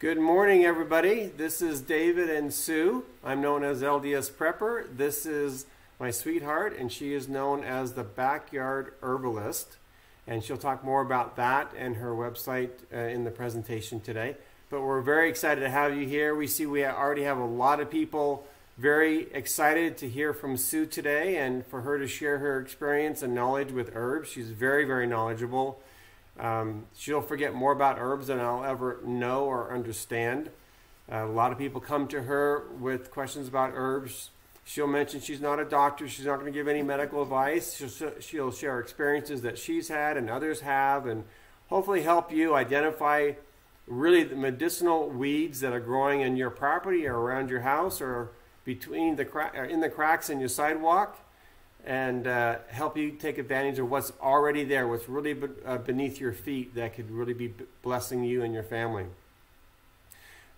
Good morning, everybody. This is David and Sue. I'm known as LDS Prepper. This is my sweetheart, and she is known as the Backyard Herbalist. And she'll talk more about that and her website uh, in the presentation today. But we're very excited to have you here. We see we already have a lot of people very excited to hear from Sue today and for her to share her experience and knowledge with herbs. She's very, very knowledgeable. Um, she'll forget more about herbs than I'll ever know or understand. Uh, a lot of people come to her with questions about herbs. She'll mention she's not a doctor. She's not going to give any medical advice. She'll, she'll share experiences that she's had and others have, and hopefully help you identify really the medicinal weeds that are growing in your property or around your house or between the cra- in the cracks in your sidewalk and uh, help you take advantage of what's already there, what's really be, uh, beneath your feet that could really be blessing you and your family.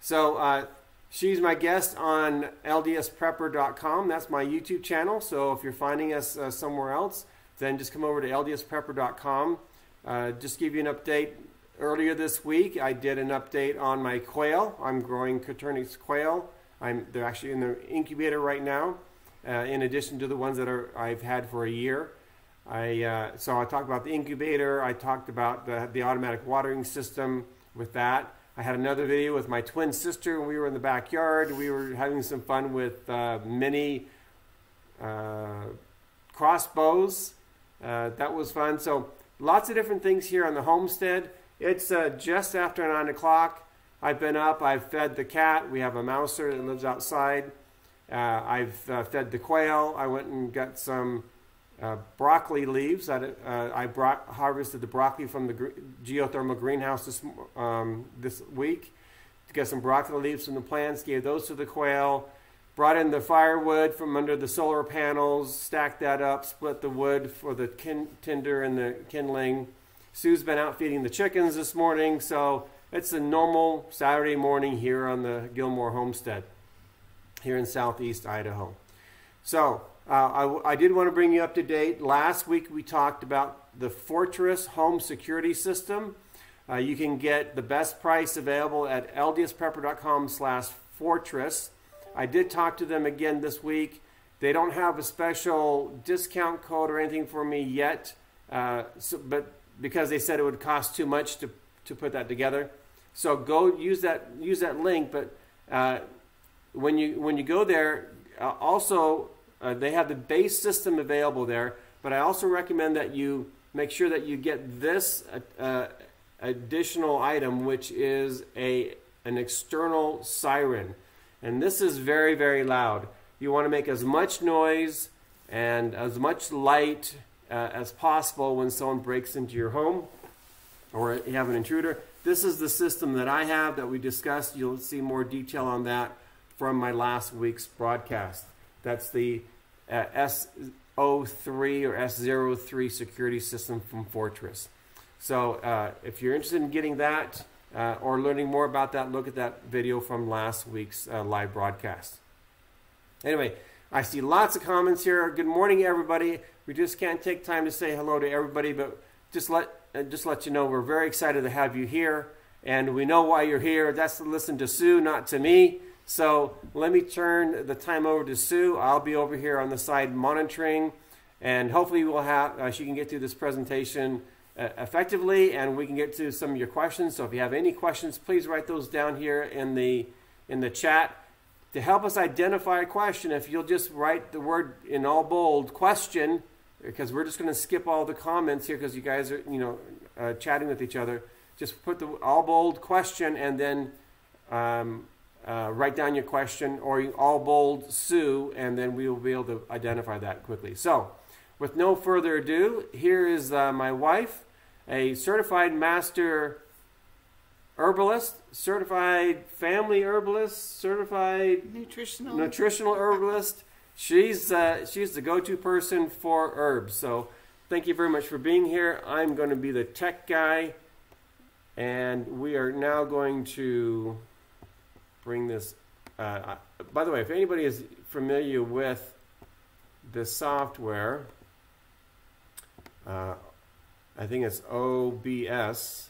So, uh, she's my guest on ldsprepper.com. That's my YouTube channel. So, if you're finding us uh, somewhere else, then just come over to ldsprepper.com. Uh, just give you an update. Earlier this week, I did an update on my quail. I'm growing Coturnix quail. I'm, they're actually in the incubator right now in addition to the ones that are I've had for a year. I, uh, so I talked about the incubator. I talked about the, the automatic watering system with that. I had another video with my twin sister. We were in the backyard. We were having some fun with uh, mini uh, crossbows. Uh, that was fun. So lots of different things here on the homestead. It's uh, just after 9 o'clock. I've been up. I've fed the cat. We have a mouser that lives outside. Uh, I've uh, fed the quail. I went and got some uh, broccoli leaves. I, uh, I brought, harvested the broccoli from the geothermal greenhouse this, um, this week to get some broccoli leaves from the plants. Gave those to the quail. Brought in the firewood from under the solar panels, stacked that up, split the wood for the tinder and the kindling. Sue's been out feeding the chickens this morning, so it's a normal Saturday morning here on the Gilmore homestead here in southeast Idaho. So uh, I, I, did want to bring you up to date. Last week we talked about the Fortress home security system. Uh, you can get the best price available at ldsprepper.com slash fortress. I did talk to them again this week. They don't have a special discount code or anything for me yet, uh, so, but because they said it would cost too much to, to put that together. So go use that use that link, but uh, when you when you go there, uh, also uh, they have the base system available there. But I also recommend that you make sure that you get this uh, uh, additional item, which is a an external siren, and this is very very loud. You want to make as much noise and as much light uh, as possible when someone breaks into your home or you have an intruder. This is the system that I have that we discussed. You'll see more detail on that from my last week's broadcast. That's the uh, S03 or S03 security system from Fortress. So uh, if you're interested in getting that uh, or learning more about that, look at that video from last week's uh, live broadcast. Anyway, I see lots of comments here. Good morning, everybody. We just can't take time to say hello to everybody, but just let uh, just let you know we're very excited to have you here, and we know why you're here. That's to listen to Sue, not to me. So let me turn the time over to Sue. I'll be over here on the side monitoring, and hopefully we'll have uh, she can get through this presentation uh, effectively, and we can get to some of your questions. So if you have any questions, please write those down here in the in the chat. To help us identify a question, if you'll just write the word in all bold question, because we're just going to skip all the comments here because you guys are you know uh, chatting with each other. Just put the all bold question and then. Um, uh, write down your question or you all bold Sue, and then we will be able to identify that quickly. So, with no further ado, here is uh, my wife, a certified master herbalist, certified family herbalist, certified nutritional nutritional herbalist. She's uh, she's the go-to person for herbs. So, thank you very much for being here. I'm going to be the tech guy, and we are now going to bring this. Uh, by the way, if anybody is familiar with this software, uh, I think it's OBS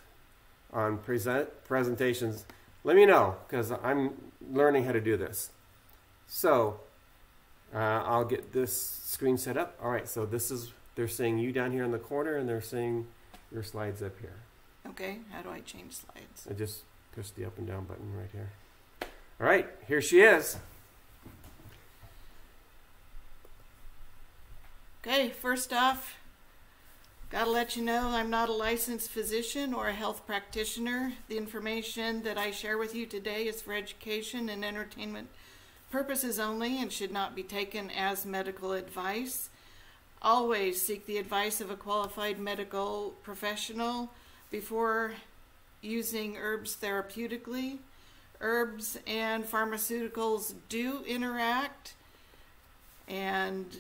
on present presentations. let me know because I'm learning how to do this. So uh, I'll get this screen set up. All right, so this is, they're seeing you down here in the corner and they're seeing your slides up here. Okay, how do I change slides? I just push the up and down button right here. All right, here she is. Okay, first off, gotta let you know I'm not a licensed physician or a health practitioner. The information that I share with you today is for education and entertainment purposes only and should not be taken as medical advice. Always seek the advice of a qualified medical professional before using herbs therapeutically. Herbs and pharmaceuticals do interact, and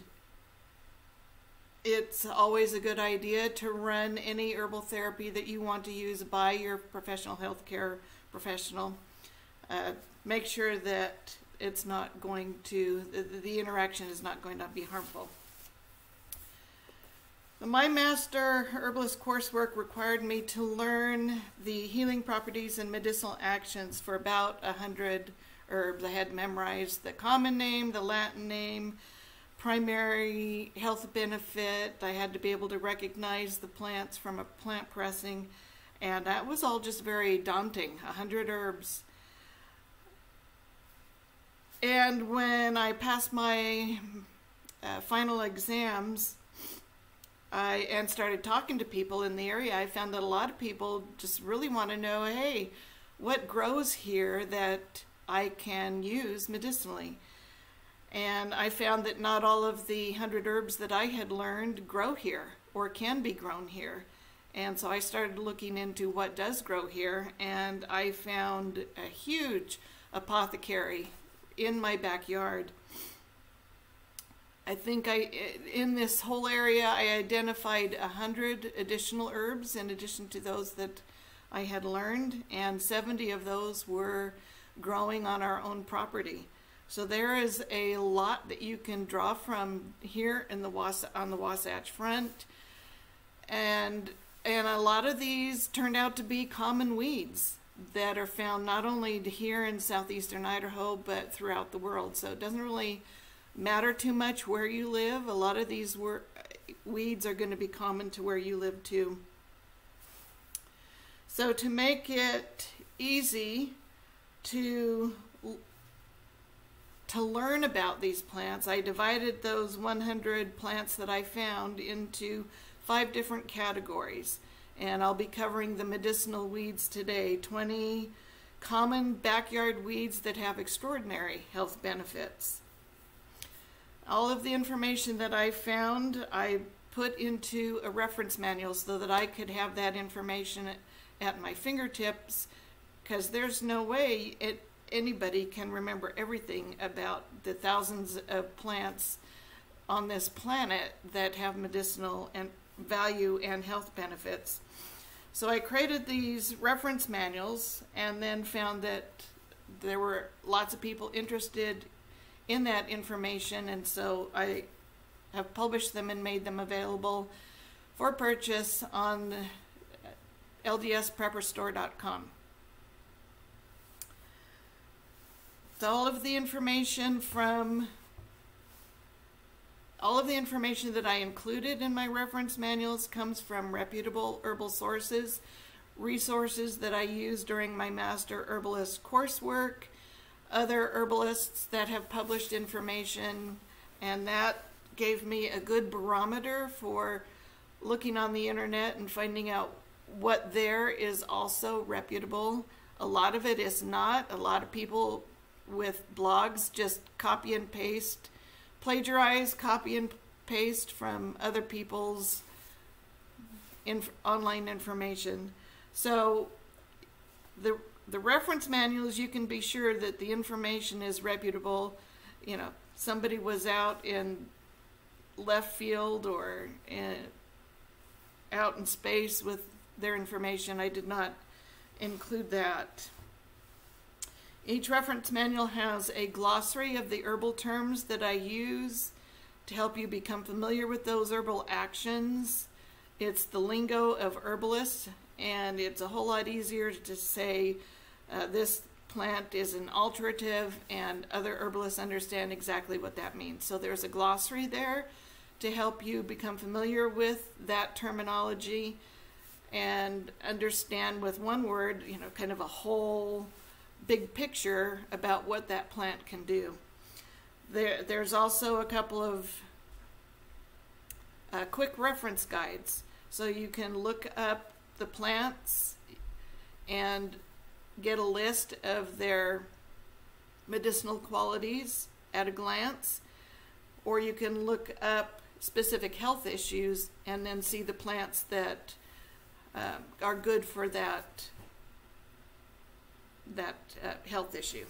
it's always a good idea to run any herbal therapy that you want to use by your professional healthcare professional. Uh, make sure that it's not going to, the, the interaction is not going to be harmful. My master herbalist coursework required me to learn the healing properties and medicinal actions for about a hundred herbs. I had memorized the common name, the Latin name, primary health benefit. I had to be able to recognize the plants from a plant pressing, and that was all just very daunting. A hundred herbs. And when I passed my uh, final exams, I and started talking to people in the area, I found that a lot of people just really want to know, hey, what grows here that I can use medicinally? And I found that not all of the hundred herbs that I had learned grow here or can be grown here. And so I started looking into what does grow here, and I found a huge apothecary in my backyard. I think I, in this whole area, I identified a hundred additional herbs in addition to those that I had learned, and 70 of those were growing on our own property. So there is a lot that you can draw from here in the Was on the Wasatch Front, and and a lot of these turned out to be common weeds that are found not only here in southeastern Idaho but throughout the world. So it doesn't really matter too much where you live. A lot of these weeds are going to be common to where you live too. So to make it easy to to learn about these plants, I divided those 100 plants that I found into five different categories and I'll be covering the medicinal weeds today 20 common backyard weeds that have extraordinary health benefits. All of the information that I found, I put into a reference manual so that I could have that information at my fingertips because there's no way it, anybody can remember everything about the thousands of plants on this planet that have medicinal and value and health benefits. So I created these reference manuals and then found that there were lots of people interested in that information and so I have published them and made them available for purchase on ldsprepperstore.com. So all of the information from all of the information that I included in my reference manuals comes from reputable herbal sources, resources that I use during my Master Herbalist coursework, other herbalists that have published information, and that gave me a good barometer for looking on the internet and finding out what there is also reputable. A lot of it is not. A lot of people with blogs just copy and paste plagiarize, copy and paste from other people's inf online information. So the the reference manuals, you can be sure that the information is reputable. You know, somebody was out in left field or in, out in space with their information. I did not include that. Each reference manual has a glossary of the herbal terms that I use to help you become familiar with those herbal actions. It's the lingo of herbalists, and it's a whole lot easier to say uh, this plant is an alterative, and other herbalists understand exactly what that means. So there's a glossary there to help you become familiar with that terminology and understand with one word, you know, kind of a whole big picture about what that plant can do. There, there's also a couple of uh, quick reference guides. So you can look up the plants and get a list of their medicinal qualities at a glance, or you can look up specific health issues and then see the plants that uh, are good for that that uh, health issue.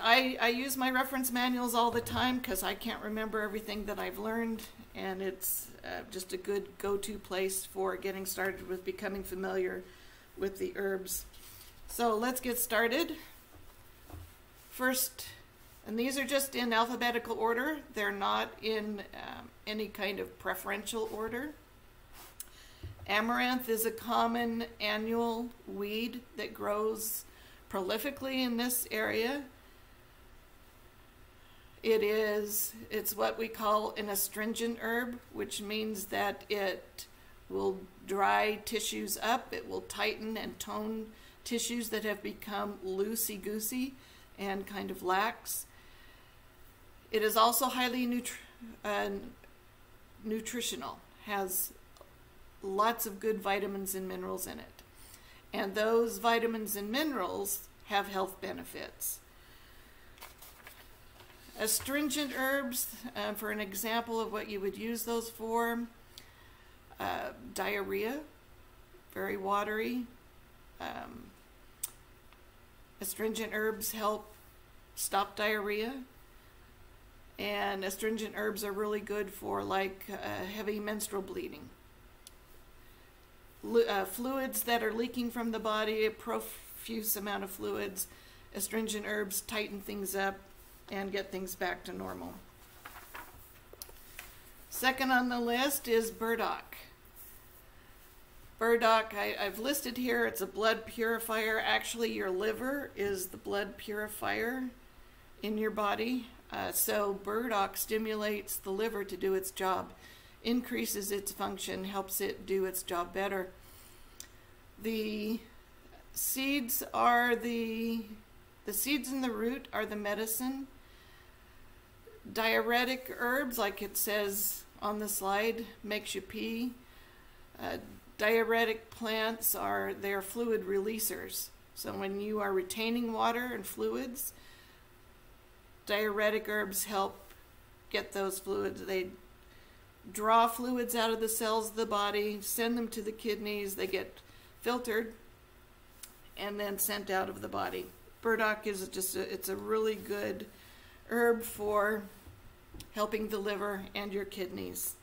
I, I use my reference manuals all the time because I can't remember everything that I've learned, and it's uh, just a good go to place for getting started with becoming familiar with the herbs. So let's get started. First, and these are just in alphabetical order, they're not in um, any kind of preferential order. Amaranth is a common annual weed that grows prolifically in this area. It is, it's what we call an astringent herb, which means that it will dry tissues up, it will tighten and tone tissues that have become loosey-goosey and kind of lax. It is also highly nutri uh, nutritional, has lots of good vitamins and minerals in it. And those vitamins and minerals have health benefits. Astringent herbs, uh, for an example of what you would use those for, uh, diarrhea, very watery. Um, astringent herbs help stop diarrhea. And astringent herbs are really good for like uh, heavy menstrual bleeding. Uh, fluids that are leaking from the body, a profuse amount of fluids, astringent herbs tighten things up, and get things back to normal. Second on the list is burdock. Burdock, I, have listed here, it's a blood purifier. Actually, your liver is the blood purifier in your body. Uh, so, burdock stimulates the liver to do its job, increases its function, helps it do its job better. The seeds are the the seeds and the root are the medicine diuretic herbs, like it says on the slide, makes you pee. Uh, diuretic plants are they're fluid releasers. So when you are retaining water and fluids, diuretic herbs help get those fluids. They draw fluids out of the cells of the body, send them to the kidneys, they get filtered and then sent out of the body. Burdock is just a, it's a really good herb for helping the liver and your kidneys.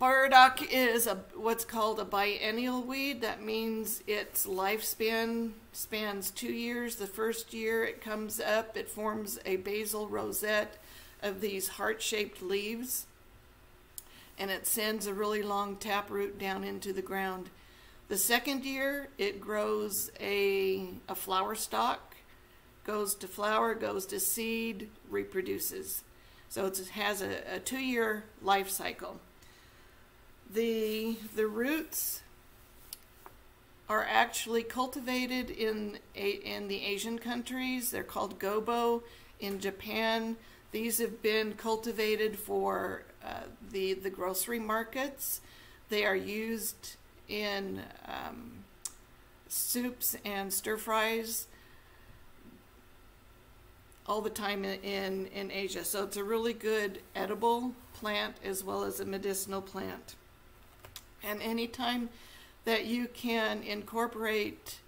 Burdock is a, what's called a biennial weed. That means its lifespan spans two years. The first year it comes up, it forms a basal rosette of these heart-shaped leaves, and it sends a really long taproot down into the ground. The second year, it grows a, a flower stalk goes to flower, goes to seed, reproduces. So it has a, a two-year life cycle. The, the roots are actually cultivated in, in the Asian countries. They're called gobo. In Japan, these have been cultivated for uh, the, the grocery markets. They are used in um, soups and stir fries all the time in, in, in Asia. So it's a really good edible plant as well as a medicinal plant. And anytime that you can incorporate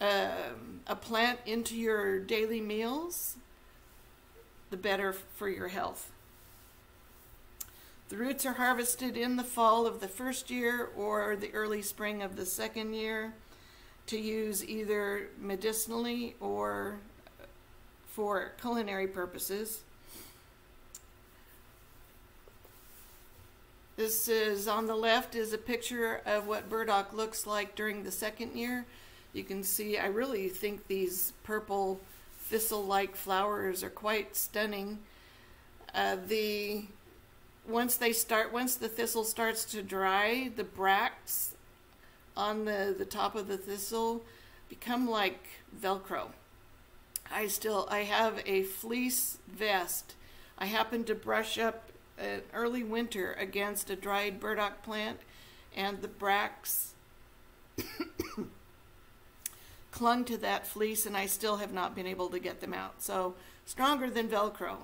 um, a plant into your daily meals, the better for your health. The roots are harvested in the fall of the first year or the early spring of the second year to use either medicinally or for culinary purposes. This is on the left is a picture of what burdock looks like during the second year. You can see, I really think these purple thistle-like flowers are quite stunning. Uh, the once they start, once the thistle starts to dry, the bracts on the, the top of the thistle become like Velcro. I still, I have a fleece vest. I happened to brush up an early winter against a dried burdock plant and the bracts clung to that fleece and I still have not been able to get them out. So stronger than Velcro.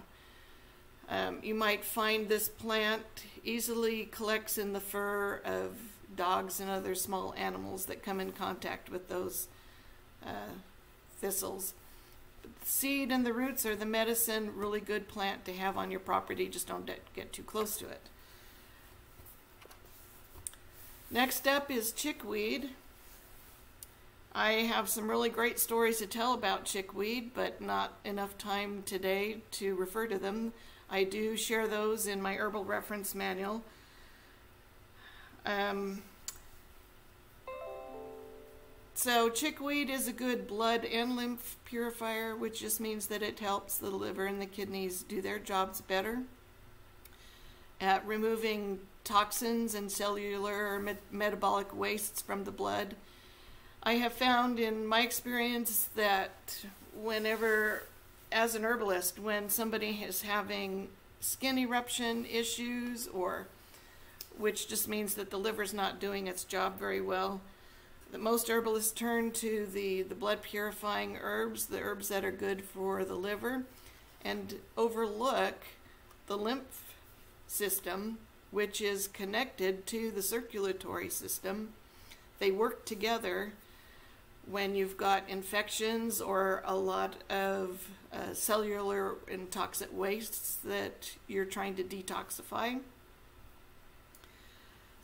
Um, you might find this plant easily collects in the fur of dogs and other small animals that come in contact with those uh, thistles. Seed and the roots are the medicine, really good plant to have on your property. Just don't get too close to it. Next up is chickweed. I have some really great stories to tell about chickweed, but not enough time today to refer to them. I do share those in my herbal reference manual. Um, so chickweed is a good blood and lymph purifier, which just means that it helps the liver and the kidneys do their jobs better at removing toxins and cellular or metabolic wastes from the blood. I have found in my experience that whenever as an herbalist, when somebody is having skin eruption issues, or which just means that the liver's not doing its job very well, that most herbalists turn to the, the blood purifying herbs, the herbs that are good for the liver, and overlook the lymph system, which is connected to the circulatory system. They work together when you've got infections or a lot of uh, cellular and toxic wastes that you're trying to detoxify.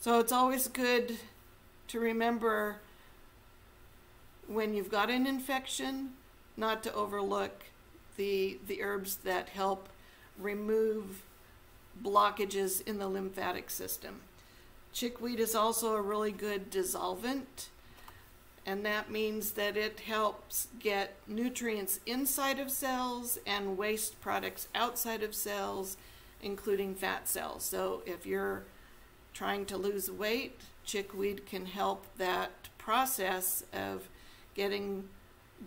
So it's always good to remember when you've got an infection not to overlook the, the herbs that help remove blockages in the lymphatic system. Chickweed is also a really good dissolvent and that means that it helps get nutrients inside of cells and waste products outside of cells, including fat cells. So if you're trying to lose weight, chickweed can help that process of getting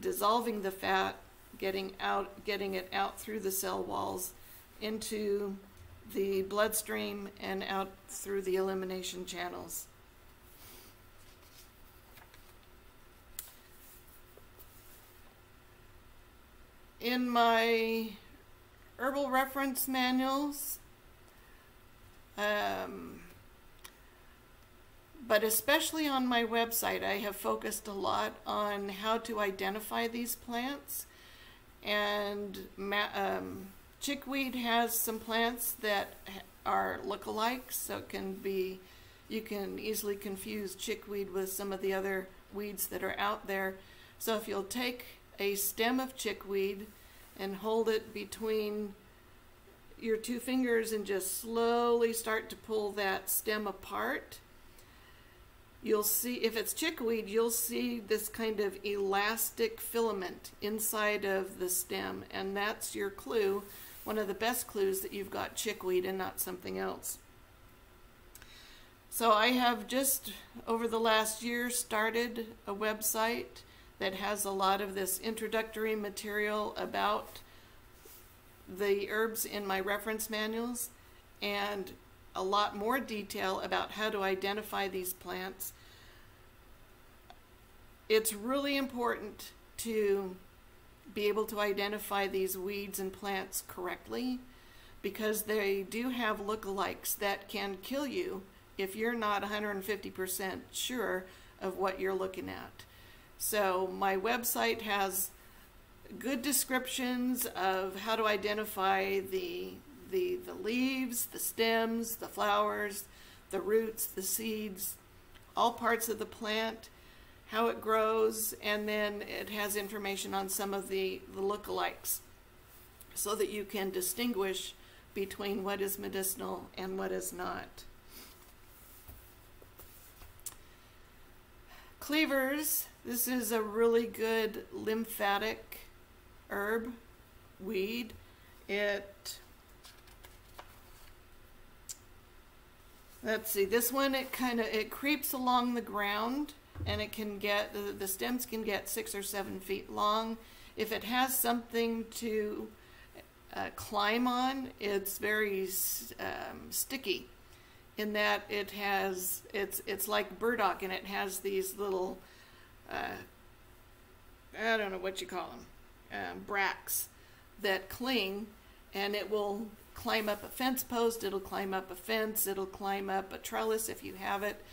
dissolving the fat, getting out getting it out through the cell walls into the bloodstream and out through the elimination channels. in my herbal reference manuals, um, but especially on my website, I have focused a lot on how to identify these plants. And um, chickweed has some plants that are lookalikes, so it can be, you can easily confuse chickweed with some of the other weeds that are out there. So if you'll take a stem of chickweed and hold it between your two fingers and just slowly start to pull that stem apart. You'll see, if it's chickweed, you'll see this kind of elastic filament inside of the stem, and that's your clue, one of the best clues that you've got chickweed and not something else. So I have just, over the last year, started a website that has a lot of this introductory material about the herbs in my reference manuals and a lot more detail about how to identify these plants. It's really important to be able to identify these weeds and plants correctly because they do have lookalikes that can kill you if you're not 150% sure of what you're looking at. So my website has good descriptions of how to identify the, the, the leaves, the stems, the flowers, the roots, the seeds, all parts of the plant, how it grows, and then it has information on some of the, the lookalikes so that you can distinguish between what is medicinal and what is not. Cleavers, this is a really good lymphatic herb, weed. It let's see, this one, it kind of, it creeps along the ground and it can get, the, the stems can get six or seven feet long. If it has something to uh, climb on, it's very um, sticky in that it has it's it's like burdock and it has these little uh, I don't know what you call them um, bracts that cling and it will climb up a fence post it'll climb up a fence it'll climb up a trellis if you have it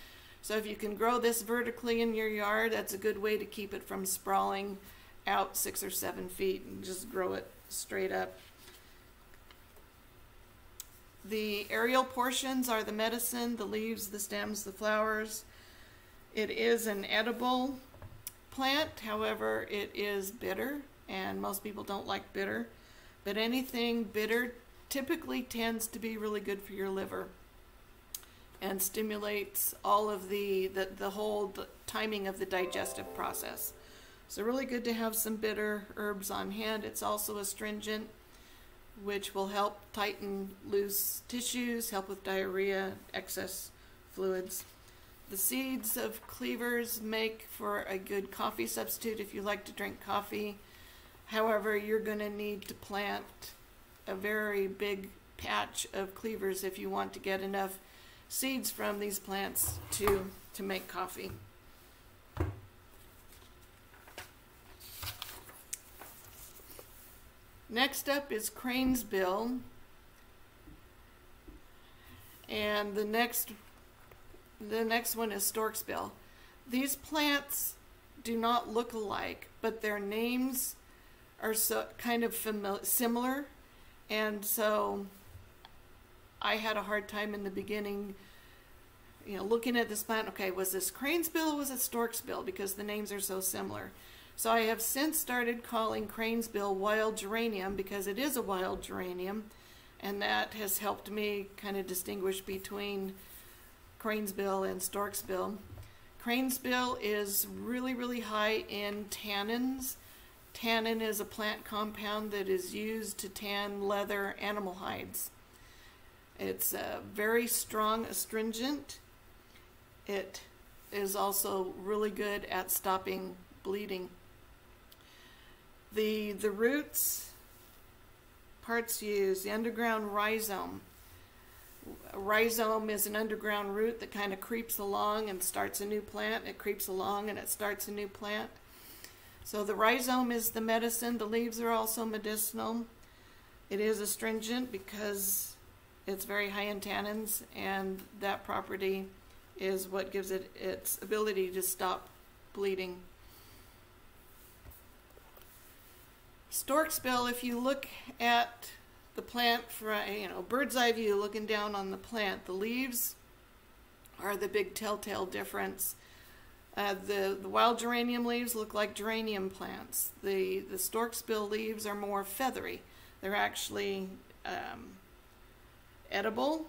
so if you can grow this vertically in your yard that's a good way to keep it from sprawling out six or seven feet and just grow it straight up the aerial portions are the medicine, the leaves, the stems, the flowers. It is an edible plant, however, it is bitter, and most people don't like bitter. But anything bitter typically tends to be really good for your liver and stimulates all of the, the, the whole timing of the digestive process. So really good to have some bitter herbs on hand. It's also astringent which will help tighten loose tissues, help with diarrhea, excess fluids. The seeds of cleavers make for a good coffee substitute if you like to drink coffee. However, you're going to need to plant a very big patch of cleavers if you want to get enough seeds from these plants to, to make coffee. Next up is crane's bill. And the next the next one is stork's bill. These plants do not look alike, but their names are so kind of similar. And so I had a hard time in the beginning you know, looking at this plant, okay, was this crane's bill or was it stork's bill? Because the names are so similar. So I have since started calling cranesbill wild geranium because it is a wild geranium and that has helped me kind of distinguish between cranesbill and storksbill. Cranesbill is really, really high in tannins. Tannin is a plant compound that is used to tan leather animal hides. It's a very strong astringent. It is also really good at stopping bleeding. The, the roots, parts used, the underground rhizome. A rhizome is an underground root that kind of creeps along and starts a new plant. It creeps along and it starts a new plant. So the rhizome is the medicine. The leaves are also medicinal. It is astringent because it's very high in tannins, and that property is what gives it its ability to stop bleeding. Stork's bill, if you look at the plant from, you know, bird's eye view looking down on the plant, the leaves are the big telltale difference. Uh, the, the wild geranium leaves look like geranium plants. The, the stork's bill leaves are more feathery. They're actually um, edible,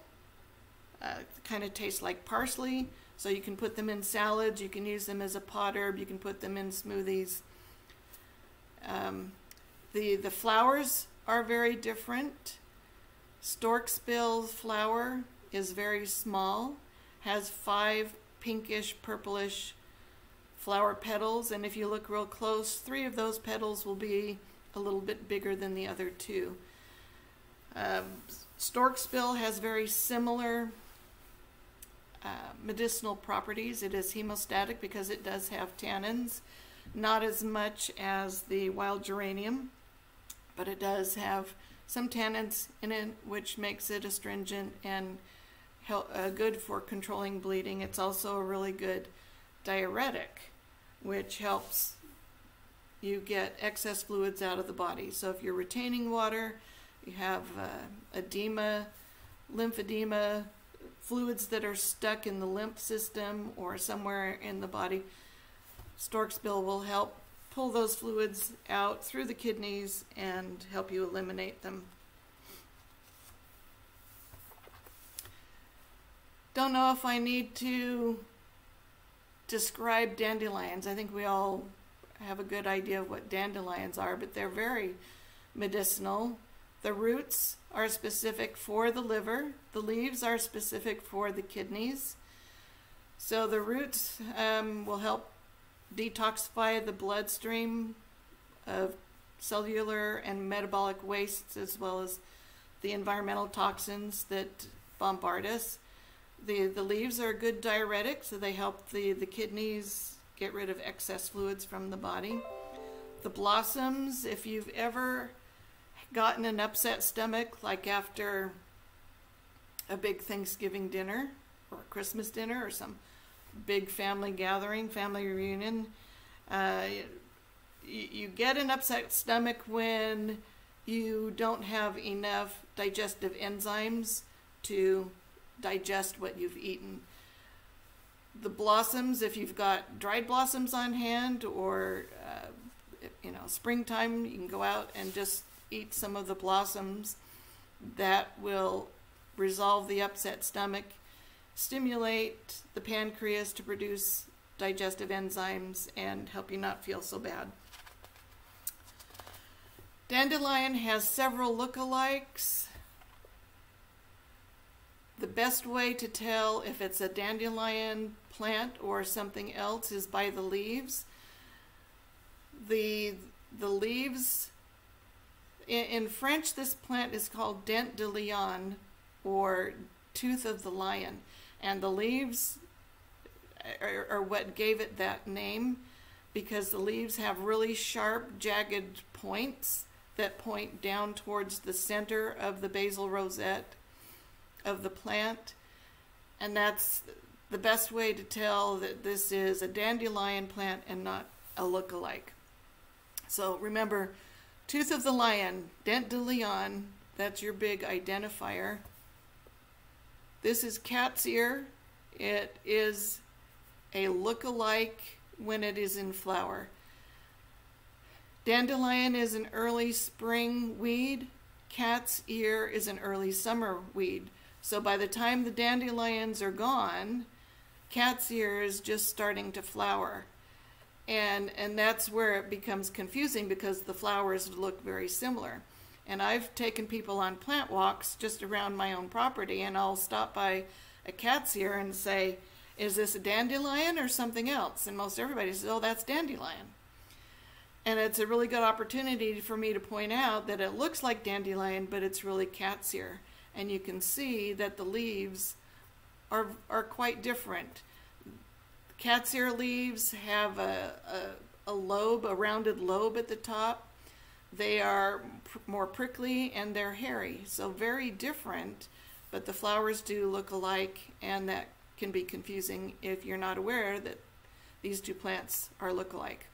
uh, kind of taste like parsley. So you can put them in salads, you can use them as a pot herb, you can put them in smoothies. Um, the, the flowers are very different. Storksbill flower is very small, has five pinkish, purplish flower petals, and if you look real close, three of those petals will be a little bit bigger than the other two. Um, Storksbill has very similar uh, medicinal properties. It is hemostatic because it does have tannins, not as much as the wild geranium but it does have some tannins in it, which makes it astringent and help, uh, good for controlling bleeding. It's also a really good diuretic, which helps you get excess fluids out of the body. So if you're retaining water, you have uh, edema, lymphedema, fluids that are stuck in the lymph system or somewhere in the body, Stork's Bill will help pull those fluids out through the kidneys and help you eliminate them. Don't know if I need to describe dandelions, I think we all have a good idea of what dandelions are, but they're very medicinal. The roots are specific for the liver, the leaves are specific for the kidneys. So the roots um, will help detoxify the bloodstream of cellular and metabolic wastes as well as the environmental toxins that bombard us. The, the leaves are a good diuretic, so they help the, the kidneys get rid of excess fluids from the body. The blossoms, if you've ever gotten an upset stomach, like after a big Thanksgiving dinner or a Christmas dinner or some big family gathering, family reunion, uh, you, you get an upset stomach when you don't have enough digestive enzymes to digest what you've eaten. The blossoms, if you've got dried blossoms on hand or, uh, you know, springtime, you can go out and just eat some of the blossoms. That will resolve the upset stomach, stimulate the pancreas to produce digestive enzymes, and help you not feel so bad. Dandelion has several lookalikes. The best way to tell if it's a dandelion plant or something else is by the leaves. The, the leaves, in, in French, this plant is called dent de lion or tooth of the lion. And the leaves are, are what gave it that name because the leaves have really sharp, jagged points that point down towards the center of the basal rosette of the plant. And that's the best way to tell that this is a dandelion plant and not a look-alike. So remember, tooth of the lion, dent de lion, that's your big identifier. This is cat's ear. It is a look-alike when it is in flower. Dandelion is an early spring weed. Cat's ear is an early summer weed. So by the time the dandelions are gone, cat's ear is just starting to flower. And, and that's where it becomes confusing because the flowers look very similar. And I've taken people on plant walks just around my own property, and I'll stop by a cat's ear and say, Is this a dandelion or something else? And most everybody says, Oh, that's dandelion. And it's a really good opportunity for me to point out that it looks like dandelion, but it's really cat's ear and you can see that the leaves are, are quite different. Cat's ear leaves have a, a, a lobe, a rounded lobe at the top. They are pr more prickly and they're hairy, so very different, but the flowers do look alike, and that can be confusing if you're not aware that these two plants are look-alike.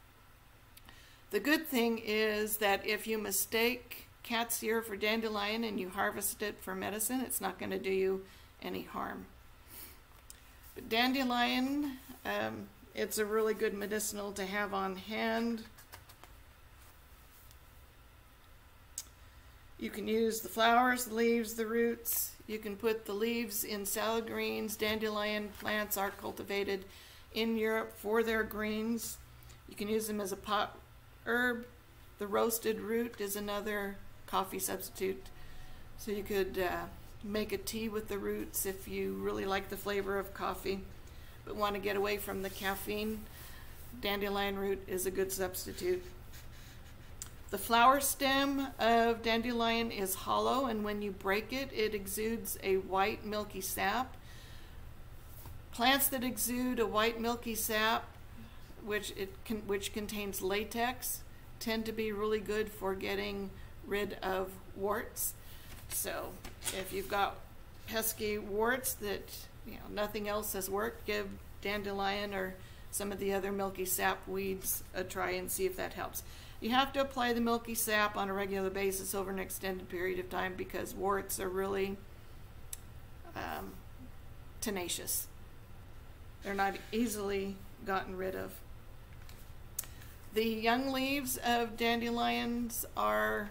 The good thing is that if you mistake cat's ear for dandelion and you harvest it for medicine, it's not going to do you any harm. But dandelion, um, it's a really good medicinal to have on hand. You can use the flowers, the leaves, the roots. You can put the leaves in salad greens. Dandelion plants are cultivated in Europe for their greens. You can use them as a pot herb. The roasted root is another coffee substitute. So you could uh, make a tea with the roots if you really like the flavor of coffee, but want to get away from the caffeine. Dandelion root is a good substitute. The flower stem of dandelion is hollow, and when you break it, it exudes a white milky sap. Plants that exude a white milky sap, which, it can, which contains latex, tend to be really good for getting rid of warts. So if you've got pesky warts that you know nothing else has worked, give dandelion or some of the other milky sap weeds a try and see if that helps. You have to apply the milky sap on a regular basis over an extended period of time because warts are really um, tenacious. They're not easily gotten rid of. The young leaves of dandelions are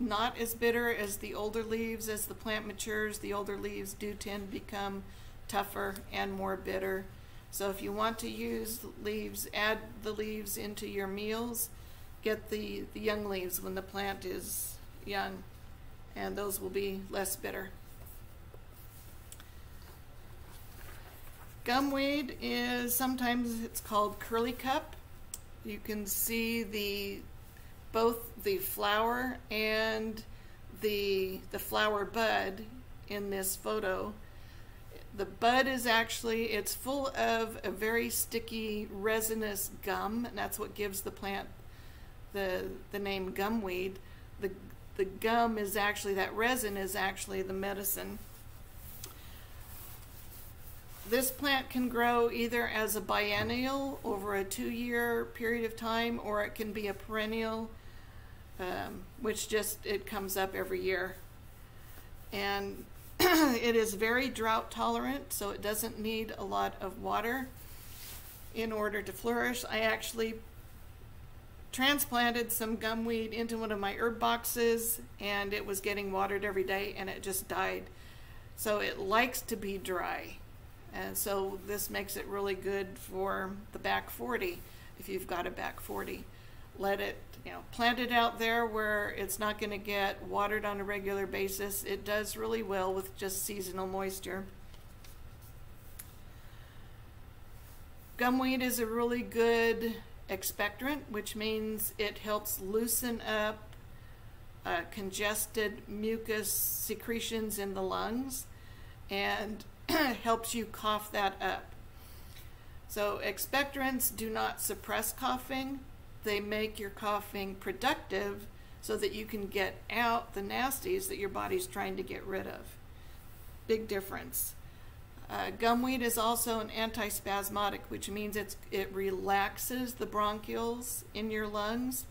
not as bitter as the older leaves. As the plant matures, the older leaves do tend to become tougher and more bitter. So if you want to use leaves, add the leaves into your meals. Get the, the young leaves when the plant is young, and those will be less bitter. Gumweed is sometimes it's called curly cup. You can see the both the flower and the the flower bud in this photo. The bud is actually it's full of a very sticky resinous gum, and that's what gives the plant the the name gumweed. The the gum is actually that resin is actually the medicine. This plant can grow either as a biennial over a two-year period of time, or it can be a perennial, um, which just it comes up every year. And it is very drought tolerant, so it doesn't need a lot of water in order to flourish. I actually transplanted some gumweed into one of my herb boxes, and it was getting watered every day, and it just died. So it likes to be dry. And so this makes it really good for the back 40 if you've got a back 40. Let it, you know, plant it out there where it's not going to get watered on a regular basis. It does really well with just seasonal moisture. Gumweed is a really good expectorant, which means it helps loosen up uh, congested mucus secretions in the lungs and helps you cough that up. So expectorants do not suppress coughing. They make your coughing productive so that you can get out the nasties that your body's trying to get rid of. Big difference. Uh, gumweed is also an antispasmodic, which means it's, it relaxes the bronchioles in your lungs.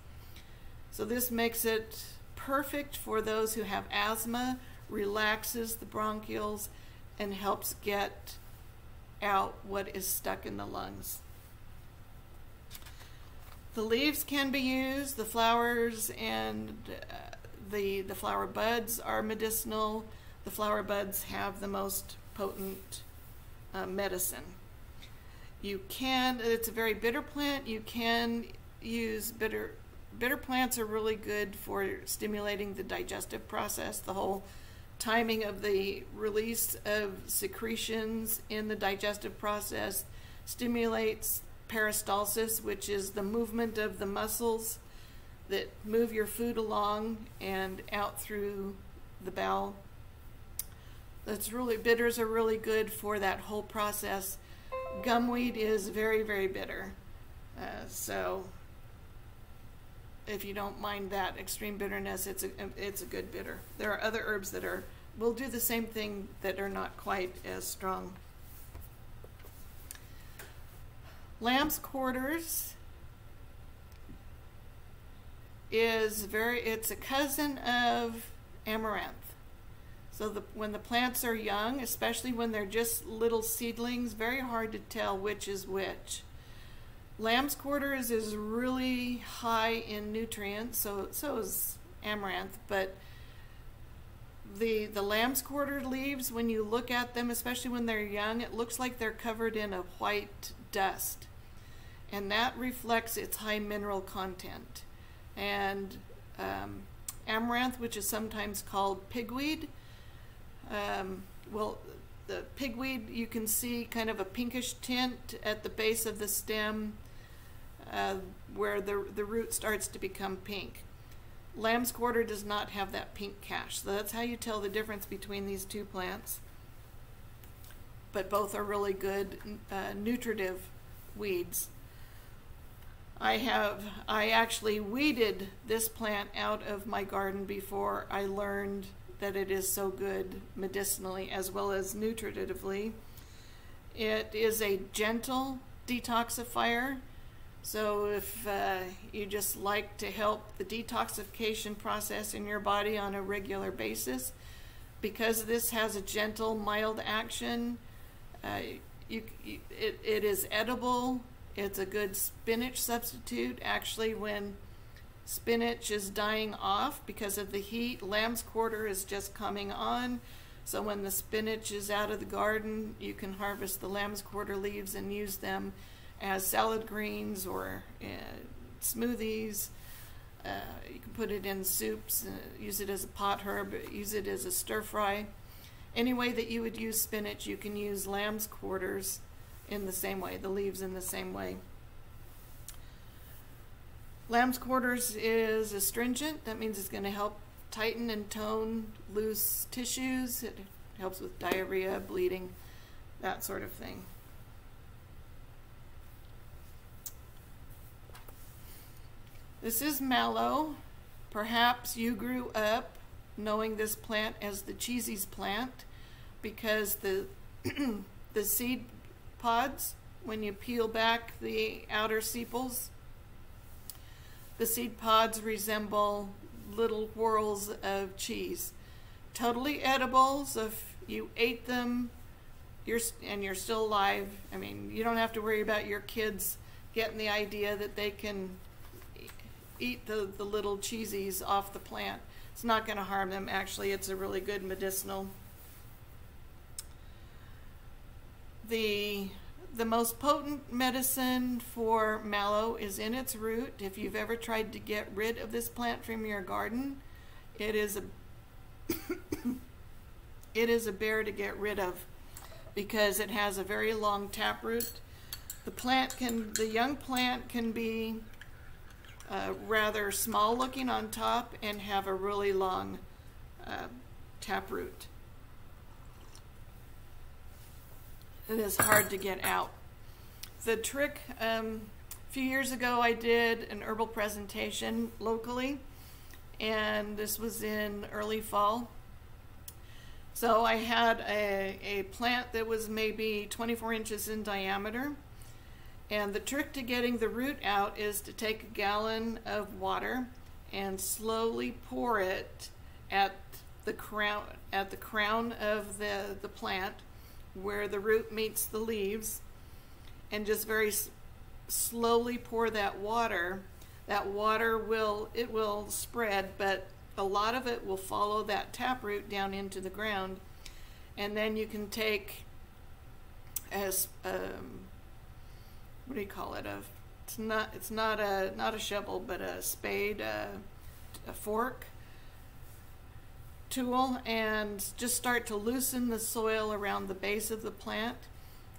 So this makes it perfect for those who have asthma, relaxes the bronchioles, and helps get out what is stuck in the lungs. The leaves can be used, the flowers and uh, the, the flower buds are medicinal. The flower buds have the most potent uh, medicine. You can, it's a very bitter plant, you can use bitter, bitter plants are really good for stimulating the digestive process, the whole timing of the release of secretions in the digestive process stimulates peristalsis, which is the movement of the muscles that move your food along and out through the bowel. That's really, bitters are really good for that whole process. Gumweed is very, very bitter. Uh, so if you don't mind that extreme bitterness, it's a it's a good bitter. There are other herbs that are will do the same thing that are not quite as strong. Lamb's quarters is very it's a cousin of amaranth. So the, when the plants are young, especially when they're just little seedlings, very hard to tell which is which. Lamb's quarters is really high in nutrients, so so is amaranth, but the the lamb's quarter leaves, when you look at them, especially when they're young, it looks like they're covered in a white dust, and that reflects its high mineral content. And um, amaranth, which is sometimes called pigweed, um, well, the pigweed you can see kind of a pinkish tint at the base of the stem uh, where the, the root starts to become pink. Lamb's quarter does not have that pink cash. So that's how you tell the difference between these two plants. But both are really good uh, nutritive weeds. I have, I actually weeded this plant out of my garden before I learned that it is so good medicinally as well as nutritively. It is a gentle detoxifier. So if uh, you just like to help the detoxification process in your body on a regular basis, because this has a gentle, mild action, uh, you, you, it, it is edible. It's a good spinach substitute. Actually, when spinach is dying off because of the heat, lamb's quarter is just coming on. So when the spinach is out of the garden, you can harvest the lamb's quarter leaves and use them as salad greens or uh, smoothies. Uh, you can put it in soups, uh, use it as a pot herb, use it as a stir fry. Any way that you would use spinach, you can use lamb's quarters in the same way, the leaves in the same way. Lamb's quarters is astringent. That means it's going to help tighten and tone loose tissues. It helps with diarrhea, bleeding, that sort of thing. This is mallow. Perhaps you grew up knowing this plant as the cheesies plant because the the seed pods when you peel back the outer sepals the seed pods resemble little whorls of cheese. Totally edible so if you ate them. You're and you're still alive. I mean you don't have to worry about your kids getting the idea that they can eat the, the little cheesies off the plant. It's not going to harm them. Actually, it's a really good medicinal. The, the most potent medicine for mallow is in its root. If you've ever tried to get rid of this plant from your garden, it is a it is a bear to get rid of because it has a very long taproot. The plant can the young plant can be uh, rather small looking on top and have a really long uh, taproot. It is hard to get out. The trick, um, a few years ago I did an herbal presentation locally and this was in early fall. So I had a, a plant that was maybe 24 inches in diameter and the trick to getting the root out is to take a gallon of water and slowly pour it at the crown at the crown of the, the plant where the root meets the leaves and just very slowly pour that water. That water will it will spread but a lot of it will follow that taproot down into the ground. And then you can take as um, what do you call it? A it's not it's not a not a shovel, but a spade, a, a fork tool, and just start to loosen the soil around the base of the plant.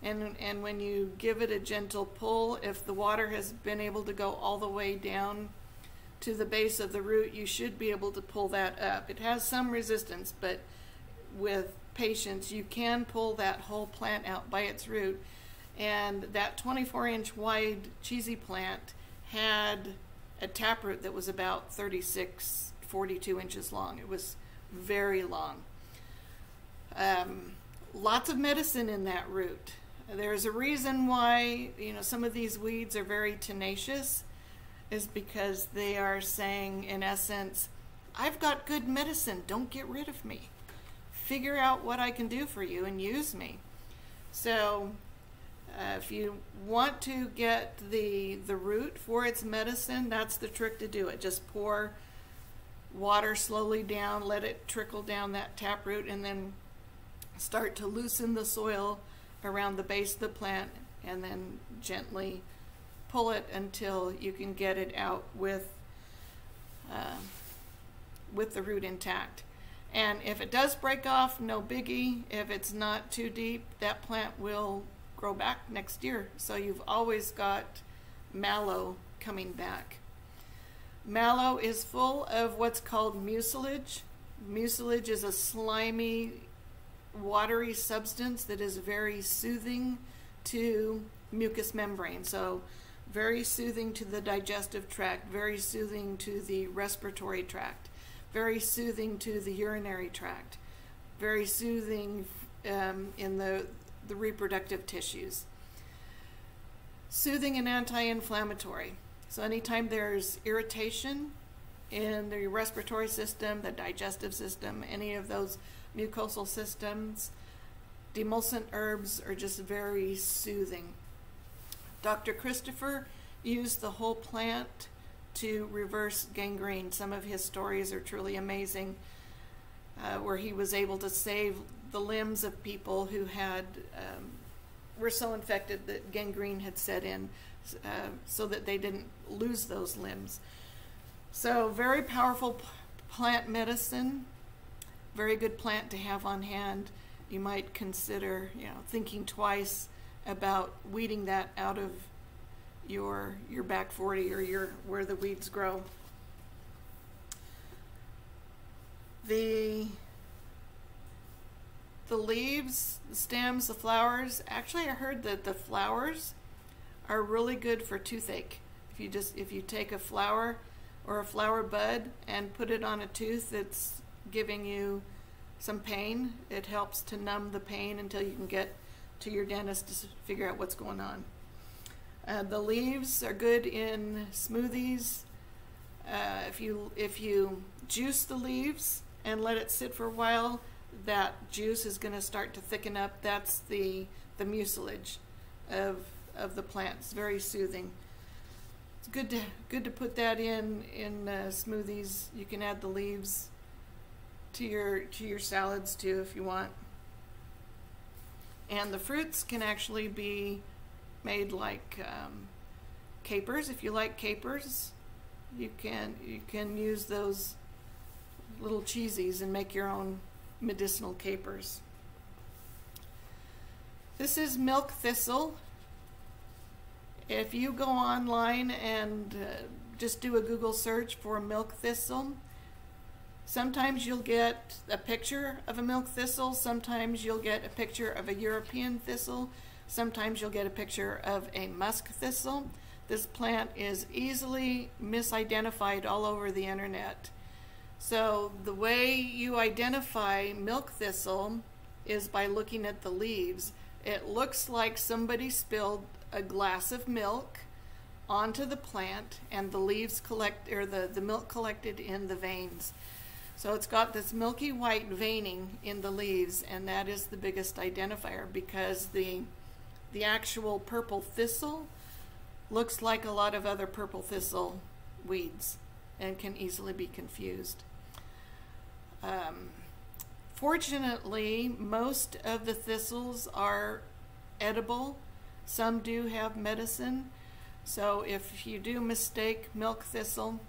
And, and when you give it a gentle pull, if the water has been able to go all the way down to the base of the root, you should be able to pull that up. It has some resistance, but with patience, you can pull that whole plant out by its root and that 24 inch wide cheesy plant had a taproot that was about 36 42 inches long. It was very long. Um, lots of medicine in that root. There's a reason why you know some of these weeds are very tenacious is because they are saying in essence i've got good medicine. Don't get rid of me. Figure out what i can do for you and use me. So uh, if you want to get the the root for its medicine, that's the trick to do it. Just pour water slowly down, let it trickle down that taproot, and then start to loosen the soil around the base of the plant, and then gently pull it until you can get it out with uh, with the root intact. And if it does break off, no biggie. If it's not too deep, that plant will grow back next year. So you've always got mallow coming back. Mallow is full of what's called mucilage. Mucilage is a slimy, watery substance that is very soothing to mucous membrane. So very soothing to the digestive tract, very soothing to the respiratory tract, very soothing to the urinary tract, very soothing um, in the the reproductive tissues. Soothing and anti-inflammatory. So anytime there's irritation in the respiratory system, the digestive system, any of those mucosal systems, demulcent herbs are just very soothing. Dr. Christopher used the whole plant to reverse gangrene. Some of his stories are truly amazing, uh, where he was able to save the limbs of people who had um, were so infected that gangrene had set in, uh, so that they didn't lose those limbs. So very powerful plant medicine, very good plant to have on hand. You might consider, you know, thinking twice about weeding that out of your your back 40 or your where the weeds grow. The the leaves, the stems, the flowers. Actually, I heard that the flowers are really good for toothache. If you just if you take a flower or a flower bud and put it on a tooth that's giving you some pain, it helps to numb the pain until you can get to your dentist to figure out what's going on. Uh, the leaves are good in smoothies. Uh, if you if you juice the leaves and let it sit for a while, that juice is going to start to thicken up. That's the the mucilage of of the plant. It's very soothing. It's good to good to put that in in uh, smoothies. You can add the leaves to your to your salads too if you want. And the fruits can actually be made like um, capers. If you like capers, you can you can use those little cheesies and make your own medicinal capers. This is milk thistle. If you go online and uh, just do a Google search for milk thistle, sometimes you'll get a picture of a milk thistle, sometimes you'll get a picture of a European thistle, sometimes you'll get a picture of a musk thistle. This plant is easily misidentified all over the internet. So the way you identify milk thistle is by looking at the leaves. It looks like somebody spilled a glass of milk onto the plant and the leaves collect or the, the milk collected in the veins. So it's got this milky white veining in the leaves and that is the biggest identifier because the the actual purple thistle looks like a lot of other purple thistle weeds and can easily be confused. Um, fortunately, most of the thistles are edible. Some do have medicine. So if you do mistake milk thistle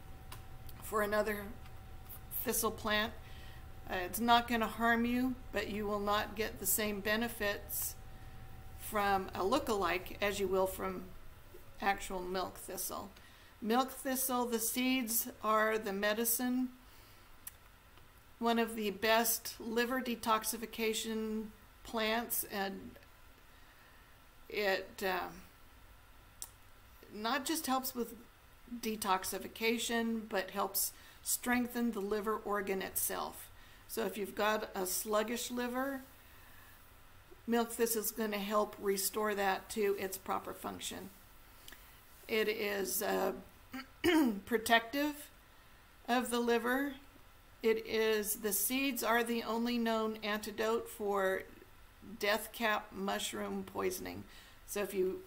for another thistle plant, uh, it's not going to harm you, but you will not get the same benefits from a look-alike as you will from actual milk thistle. Milk thistle, the seeds are the medicine one of the best liver detoxification plants, and it uh, not just helps with detoxification, but helps strengthen the liver organ itself. So if you've got a sluggish liver, milk this is going to help restore that to its proper function. It is uh, protective of the liver. It is, the seeds are the only known antidote for death cap mushroom poisoning. So if you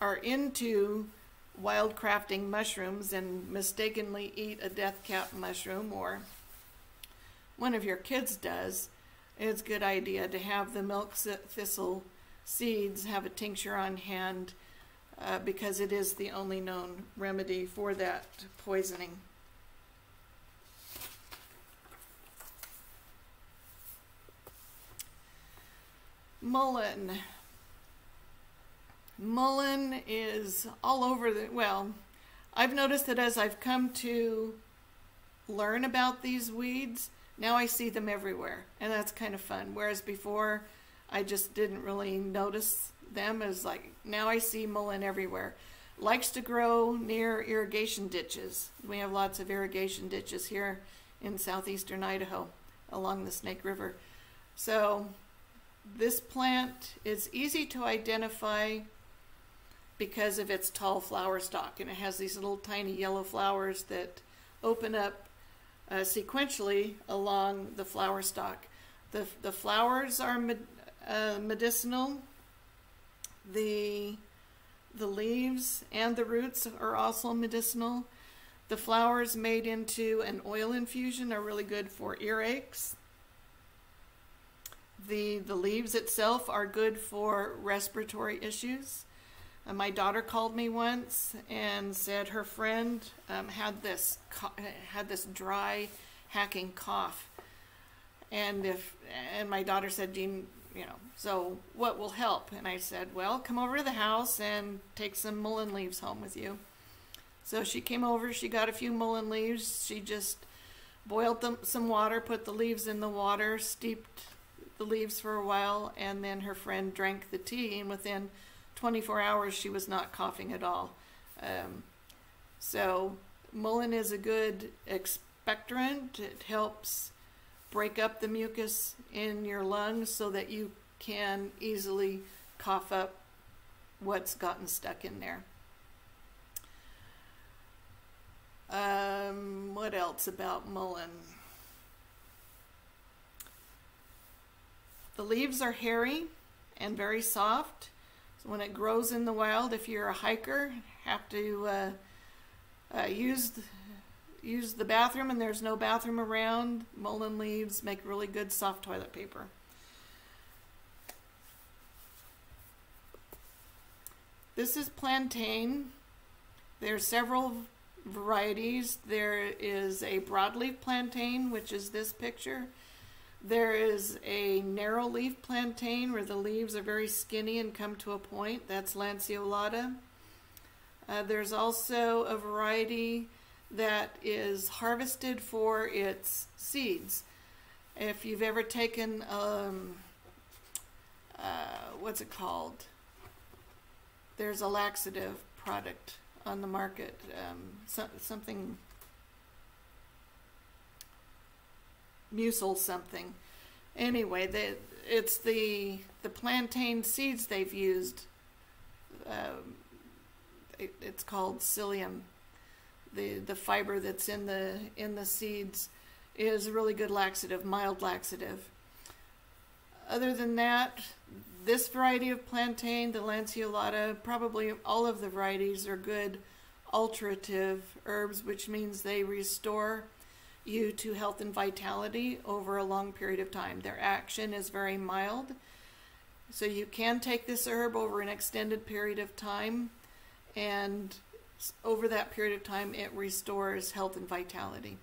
are into wild crafting mushrooms and mistakenly eat a death cap mushroom or one of your kids does, it's a good idea to have the milk thistle seeds, have a tincture on hand uh, because it is the only known remedy for that poisoning. Mullein. Mullein is all over the, well, I've noticed that as I've come to learn about these weeds, now I see them everywhere, and that's kind of fun. Whereas before, I just didn't really notice them as like, now I see mullein everywhere. Likes to grow near irrigation ditches. We have lots of irrigation ditches here in southeastern Idaho along the Snake River. So this plant is easy to identify because of its tall flower stalk and it has these little tiny yellow flowers that open up uh, sequentially along the flower stalk. The, the flowers are med, uh, medicinal. The, the leaves and the roots are also medicinal. The flowers made into an oil infusion are really good for earaches. The, the leaves itself are good for respiratory issues. Uh, my daughter called me once and said her friend um, had this had this dry, hacking cough, and if and my daughter said, "Jean, you know, so what will help?" And I said, "Well, come over to the house and take some mullein leaves home with you." So she came over. She got a few mullein leaves. She just boiled them some water, put the leaves in the water, steeped the leaves for a while, and then her friend drank the tea, and within 24 hours she was not coughing at all. Um, so mullein is a good expectorant. It helps break up the mucus in your lungs so that you can easily cough up what's gotten stuck in there. Um, what else about mullein? The leaves are hairy and very soft. So when it grows in the wild, if you're a hiker, have to uh, uh, use use the bathroom and there's no bathroom around, mullein leaves make really good soft toilet paper. This is plantain. There are several varieties. There is a broadleaf plantain, which is this picture. There is a narrow leaf plantain where the leaves are very skinny and come to a point. That's lanceolata. Uh, there's also a variety that is harvested for its seeds. If you've ever taken, um, uh, what's it called? There's a laxative product on the market, um, so, something mucil something. Anyway, the, it's the the plantain seeds they've used. Um, it, it's called psyllium. The the fiber that's in the in the seeds is a really good laxative, mild laxative. Other than that, this variety of plantain, the lanceolata, probably all of the varieties are good alterative herbs, which means they restore you to health and vitality over a long period of time. Their action is very mild. So you can take this herb over an extended period of time, and over that period of time, it restores health and vitality.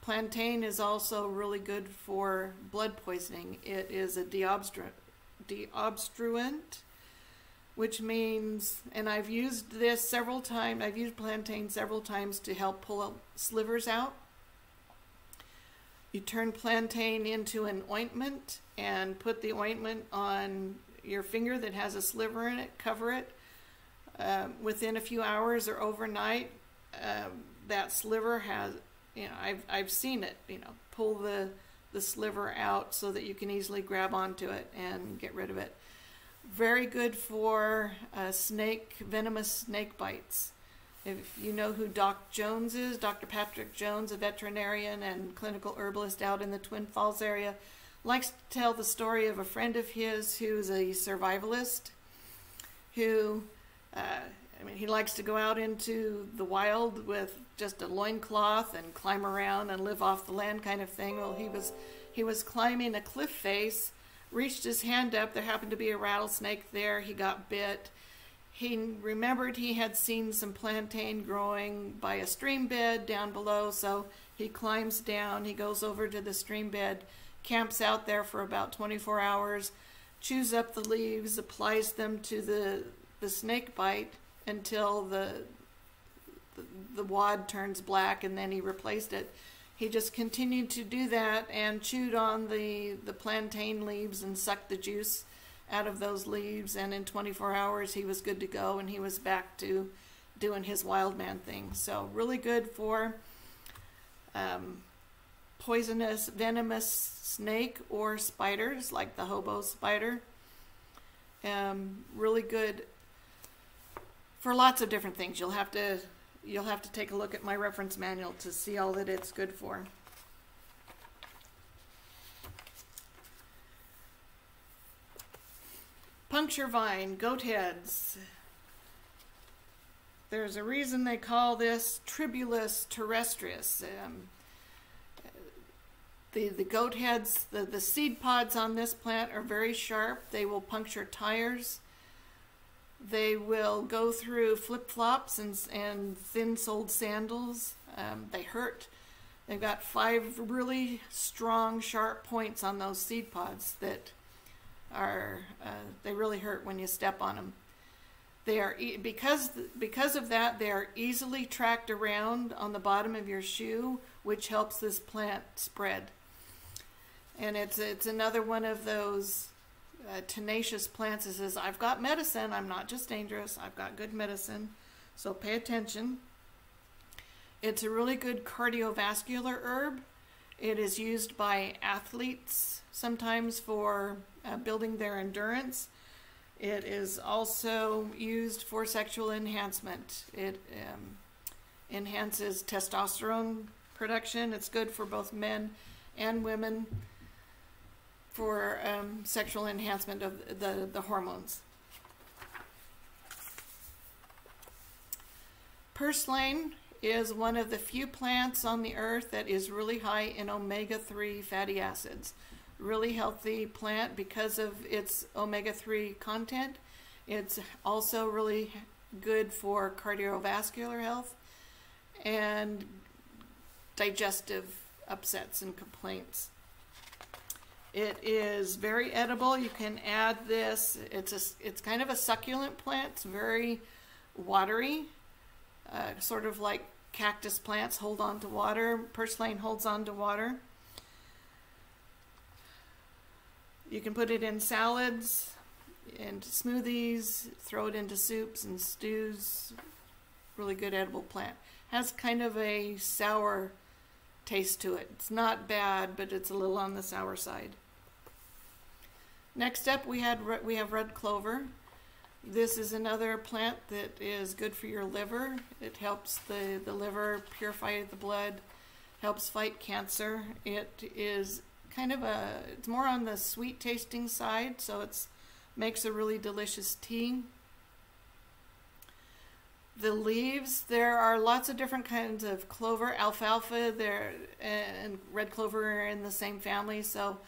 Plantain is also really good for blood poisoning. It is a deobstruent, deobstruent which means, and I've used this several times, I've used plantain several times to help pull slivers out. You turn plantain into an ointment and put the ointment on your finger that has a sliver in it, cover it. Uh, within a few hours or overnight, uh, that sliver has, you know, I've, I've seen it, you know, pull the, the sliver out so that you can easily grab onto it and get rid of it. Very good for uh, snake, venomous snake bites. If you know who Doc Jones is, Dr. Patrick Jones, a veterinarian and clinical herbalist out in the Twin Falls area, likes to tell the story of a friend of his who's a survivalist who, uh, I mean, he likes to go out into the wild with just a loincloth and climb around and live off the land kind of thing. Well, he was, he was climbing a cliff face, reached his hand up. There happened to be a rattlesnake there. He got bit he remembered he had seen some plantain growing by a stream bed down below, so he climbs down, he goes over to the stream bed, camps out there for about 24 hours, chews up the leaves, applies them to the, the snake bite until the, the, the wad turns black, and then he replaced it. He just continued to do that and chewed on the, the plantain leaves and sucked the juice out of those leaves, and in 24 hours he was good to go, and he was back to doing his wild man thing. So really good for um, poisonous, venomous snake or spiders like the hobo spider. Um, really good for lots of different things. You'll have to you'll have to take a look at my reference manual to see all that it's good for. Puncture vine, goat heads. There's a reason they call this Tribulus terrestris. Um, the, the goat heads, the, the seed pods on this plant are very sharp. They will puncture tires. They will go through flip flops and, and thin soled sandals. Um, they hurt. They've got five really strong, sharp points on those seed pods that are, uh, they really hurt when you step on them. They are because because of that they are easily tracked around on the bottom of your shoe, which helps this plant spread. And it's it's another one of those uh, tenacious plants that says, "I've got medicine. I'm not just dangerous. I've got good medicine." So pay attention. It's a really good cardiovascular herb. It is used by athletes sometimes for uh, building their endurance. It is also used for sexual enhancement. It um, enhances testosterone production. It's good for both men and women for um, sexual enhancement of the, the hormones. Purslane is one of the few plants on the earth that is really high in omega 3 fatty acids really healthy plant because of its omega-3 content. It's also really good for cardiovascular health and digestive upsets and complaints. It is very edible. You can add this. It's a, it's kind of a succulent plant. It's very watery, uh, sort of like cactus plants hold on to water. Purslane holds on to water. You can put it in salads, and smoothies, throw it into soups and stews. Really good edible plant. Has kind of a sour taste to it. It's not bad, but it's a little on the sour side. Next up, we had we have red clover. This is another plant that is good for your liver. It helps the, the liver purify the blood, helps fight cancer. It is kind of a, it's more on the sweet tasting side, so it's makes a really delicious tea. The leaves, there are lots of different kinds of clover, alfalfa, there and red clover are in the same family, so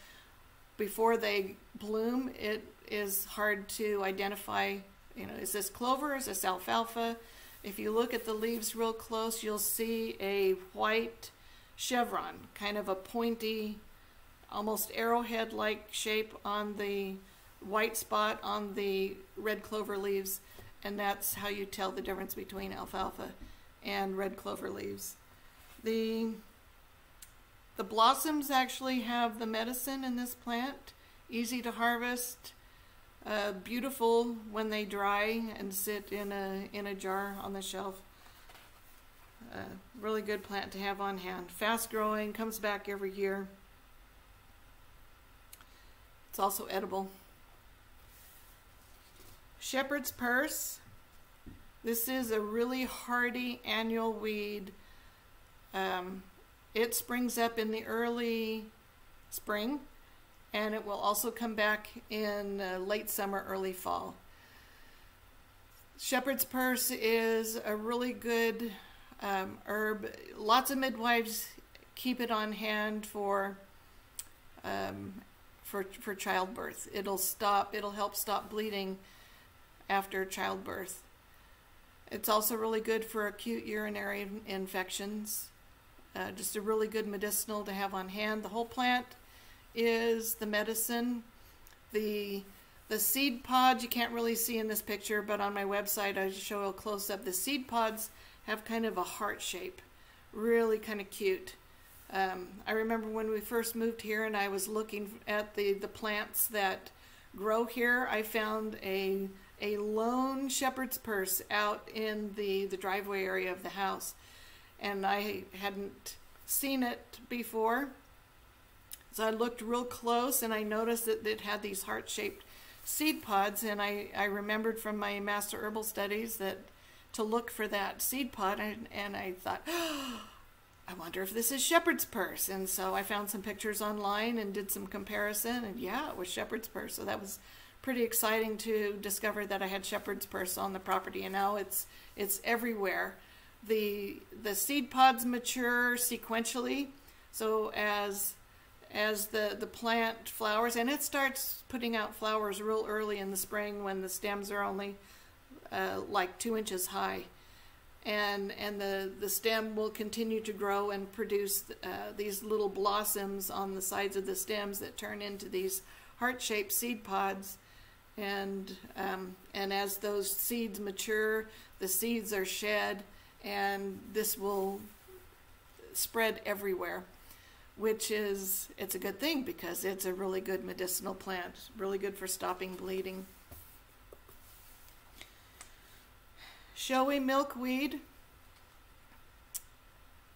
before they bloom, it is hard to identify, you know, is this clover, is this alfalfa? If you look at the leaves real close, you'll see a white chevron, kind of a pointy almost arrowhead-like shape on the white spot on the red clover leaves, and that's how you tell the difference between alfalfa and red clover leaves. The, the blossoms actually have the medicine in this plant, easy to harvest, uh, beautiful when they dry and sit in a, in a jar on the shelf. Uh, really good plant to have on hand. Fast growing, comes back every year. It's also edible. Shepherd's purse. This is a really hardy annual weed. Um, it springs up in the early spring and it will also come back in uh, late summer, early fall. Shepherd's purse is a really good um, herb. Lots of midwives keep it on hand for um, for, for childbirth. It'll stop, it'll help stop bleeding after childbirth. It's also really good for acute urinary infections. Uh, just a really good medicinal to have on hand. The whole plant is the medicine. The the seed pods you can't really see in this picture, but on my website I show a close up. The seed pods have kind of a heart shape, really kind of cute. Um, I remember when we first moved here and I was looking at the, the plants that grow here, I found a, a lone shepherd's purse out in the, the driveway area of the house. And I hadn't seen it before. So I looked real close and I noticed that it had these heart shaped seed pods. And I, I remembered from my master herbal studies that to look for that seed pod. And, and I thought, oh, I wonder if this is shepherd's purse. And so I found some pictures online and did some comparison, and yeah, it was shepherd's purse. So that was pretty exciting to discover that I had shepherd's purse on the property, and now it's it's everywhere. The the seed pods mature sequentially, so as as the, the plant flowers, and it starts putting out flowers real early in the spring when the stems are only uh, like two inches high. And, and the, the stem will continue to grow and produce uh, these little blossoms on the sides of the stems that turn into these heart-shaped seed pods. And, um, and as those seeds mature, the seeds are shed, and this will spread everywhere which is it's a good thing because it's a really good medicinal plant, really good for stopping bleeding. Showy milkweed.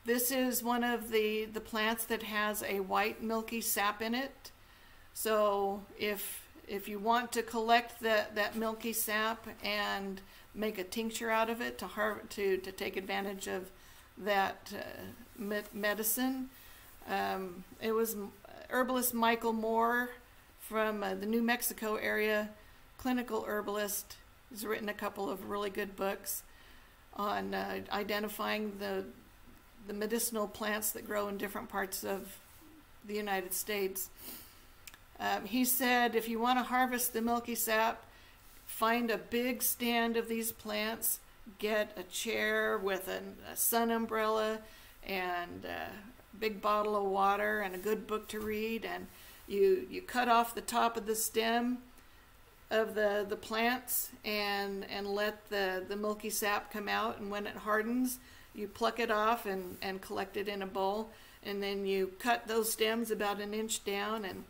This is one of the, the plants that has a white milky sap in it. So if if you want to collect that, that milky sap and make a tincture out of it to, har- to, to take advantage of that uh, me- medicine, um, it was herbalist Michael Moore from uh, the New Mexico area, clinical herbalist. He's written a couple of really good books on uh, identifying the the medicinal plants that grow in different parts of the United States. Um, he said, if you want to harvest the milky sap, find a big stand of these plants, get a chair with a, a sun umbrella and uh, big bottle of water and a good book to read and you you cut off the top of the stem of the the plants and and let the the milky sap come out and when it hardens you pluck it off and and collect it in a bowl and then you cut those stems about an inch down and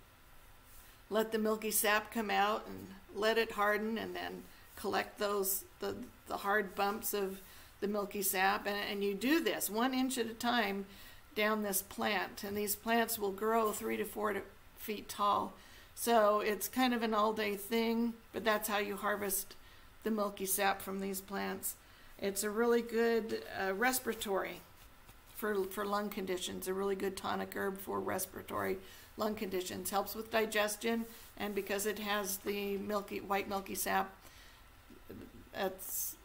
let the milky sap come out and let it harden and then collect those the the hard bumps of the milky sap and, and you do this one inch at a time down this plant, and these plants will grow three to four feet tall. So it's kind of an all day thing, but that's how you harvest the milky sap from these plants. It's a really good uh, respiratory for, for lung conditions, a really good tonic herb for respiratory lung conditions. Helps with digestion, and because it has the milky white milky sap, it's,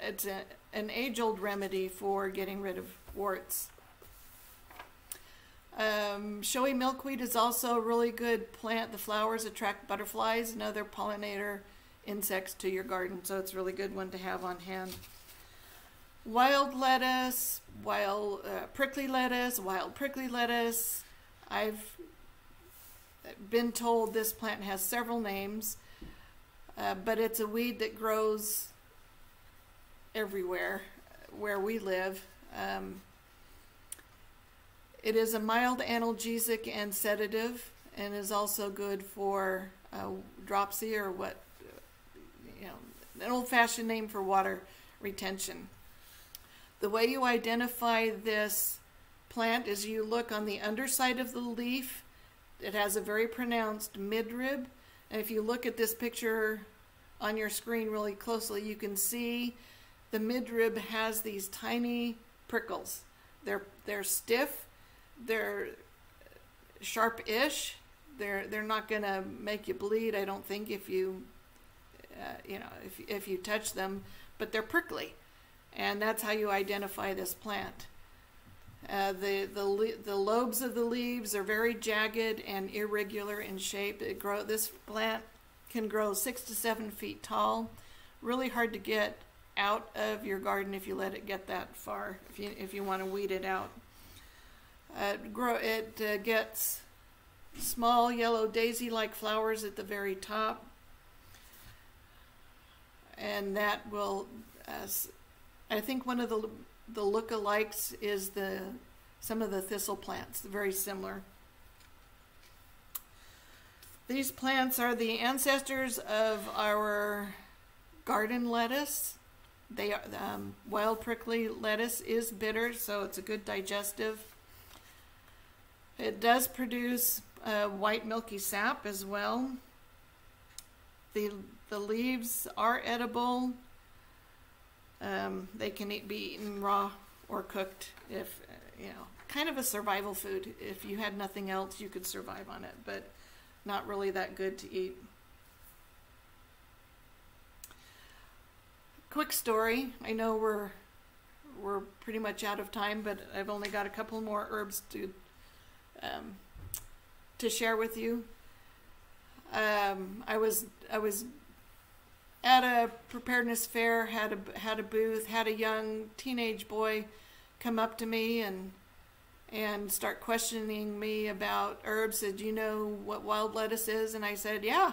it's a, an age old remedy for getting rid of warts. Um, showy milkweed is also a really good plant. The flowers attract butterflies and other pollinator insects to your garden, so it's a really good one to have on hand. Wild lettuce, wild uh, prickly lettuce, wild prickly lettuce. I've been told this plant has several names, uh, but it's a weed that grows everywhere where we live. Um, it is a mild analgesic and sedative, and is also good for uh, dropsy or what, you know, an old-fashioned name for water retention. The way you identify this plant is you look on the underside of the leaf. It has a very pronounced midrib. And if you look at this picture on your screen really closely, you can see the midrib has these tiny prickles. They're, they're stiff they're sharp-ish. They're they're not going to make you bleed. I don't think if you uh, you know if if you touch them, but they're prickly, and that's how you identify this plant. Uh, the the the lobes of the leaves are very jagged and irregular in shape. It grow this plant can grow six to seven feet tall. Really hard to get out of your garden if you let it get that far. If you if you want to weed it out. Uh, grow, it uh, gets small yellow daisy-like flowers at the very top. And that will, uh, I think one of the, the look-alikes is the, some of the thistle plants, very similar. These plants are the ancestors of our garden lettuce. They are, um, wild prickly lettuce is bitter, so it's a good digestive. It does produce uh, white milky sap as well. The, the leaves are edible. Um, they can eat, be eaten raw or cooked if, you know, kind of a survival food. If you had nothing else, you could survive on it, but not really that good to eat. Quick story. I know we're we're pretty much out of time, but I've only got a couple more herbs to um, to share with you. Um, I was I was at a preparedness fair, had a had a booth, had a young teenage boy come up to me and and start questioning me about herbs. Said, "Do you know what wild lettuce is?" And I said, "Yeah,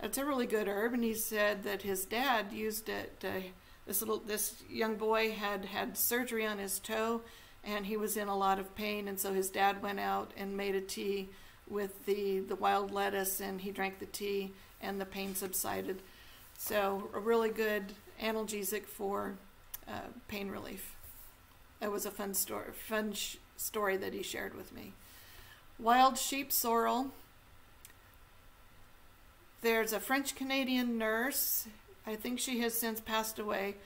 it's a really good herb." And he said that his dad used it. Uh, this little this young boy had had surgery on his toe, and he was in a lot of pain, and so his dad went out and made a tea with the the wild lettuce, and he drank the tea, and the pain subsided. So a really good analgesic for uh, pain relief. That was a fun story. Fun story that he shared with me. Wild sheep sorrel. There's a French Canadian nurse. I think she has since passed away,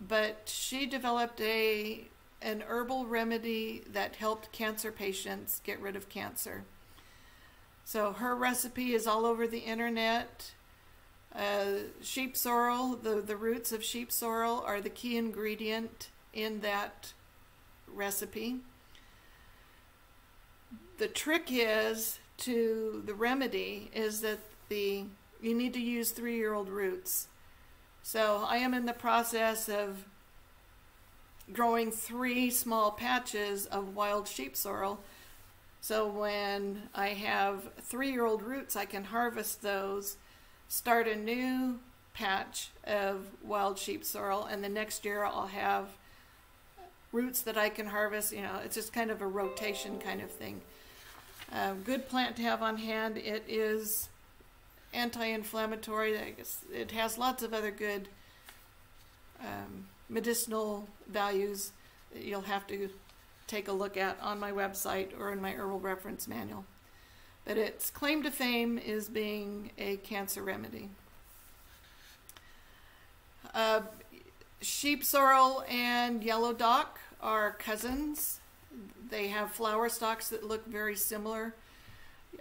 but she developed a an herbal remedy that helped cancer patients get rid of cancer. So her recipe is all over the internet. Uh, sheep sorrel, the, the roots of sheep sorrel are the key ingredient in that recipe the trick is to the remedy is that the you need to use three-year-old roots. So I am in the process of growing three small patches of wild sheep sorrel. So when I have three-year-old roots, I can harvest those, start a new patch of wild sheep sorrel, and the next year I'll have roots that I can harvest. You know, it's just kind of a rotation kind of thing. A good plant to have on hand. It is anti-inflammatory. It has lots of other good um, medicinal values that you'll have to take a look at on my website or in my herbal reference manual. But its claim to fame is being a cancer remedy. Uh, sheep sorrel and yellow dock are cousins. They have flower stalks that look very similar.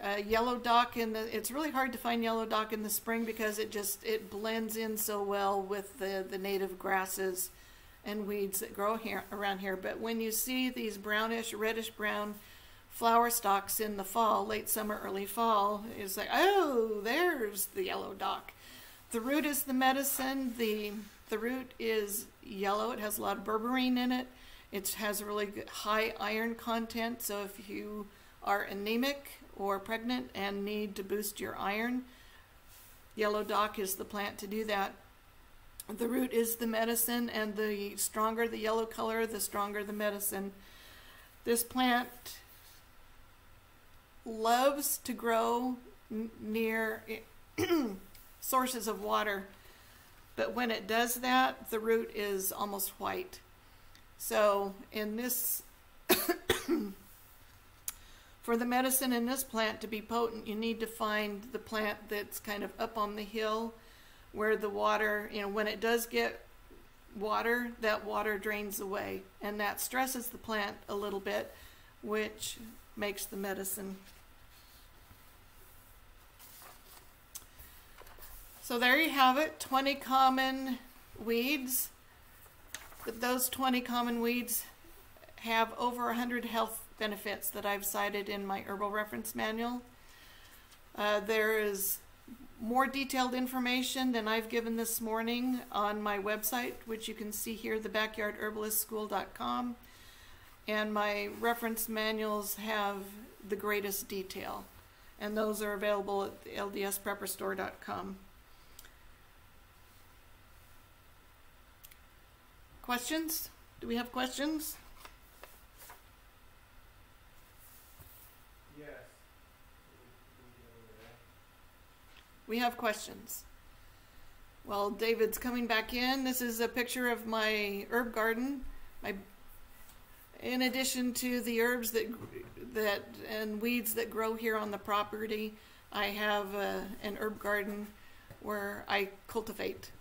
Uh, yellow dock in the it's really hard to find yellow dock in the spring because it just it blends in so well with the the native grasses and weeds that grow here around here but when you see these brownish reddish brown flower stalks in the fall late summer early fall it's like oh there's the yellow dock. The root is the medicine. The the root is yellow. It has a lot of berberine in it. It has a really good high iron content, so if you are anemic or pregnant and need to boost your iron, yellow dock is the plant to do that. The root is the medicine, and the stronger the yellow color, the stronger the medicine. This plant loves to grow near sources of water, but when it does that, the root is almost white. So in this, for the medicine in this plant to be potent, you need to find the plant that's kind of up on the hill where the water, you know, when it does get water, that water drains away. And that stresses the plant a little bit, which makes the medicine. So there you have it, 20 common weeds but those 20 common weeds have over 100 health benefits that I've cited in my herbal reference manual. Uh, there is more detailed information than I've given this morning on my website, which you can see here, thebackyardherbalistschool.com. And my reference manuals have the greatest detail. And those are available at ldsprepperstore.com. Questions? Do we have questions? Yes. We have questions. Well, David's coming back in. This is a picture of my herb garden. My, in addition to the herbs that that and weeds that grow here on the property, I have uh, an herb garden where I cultivate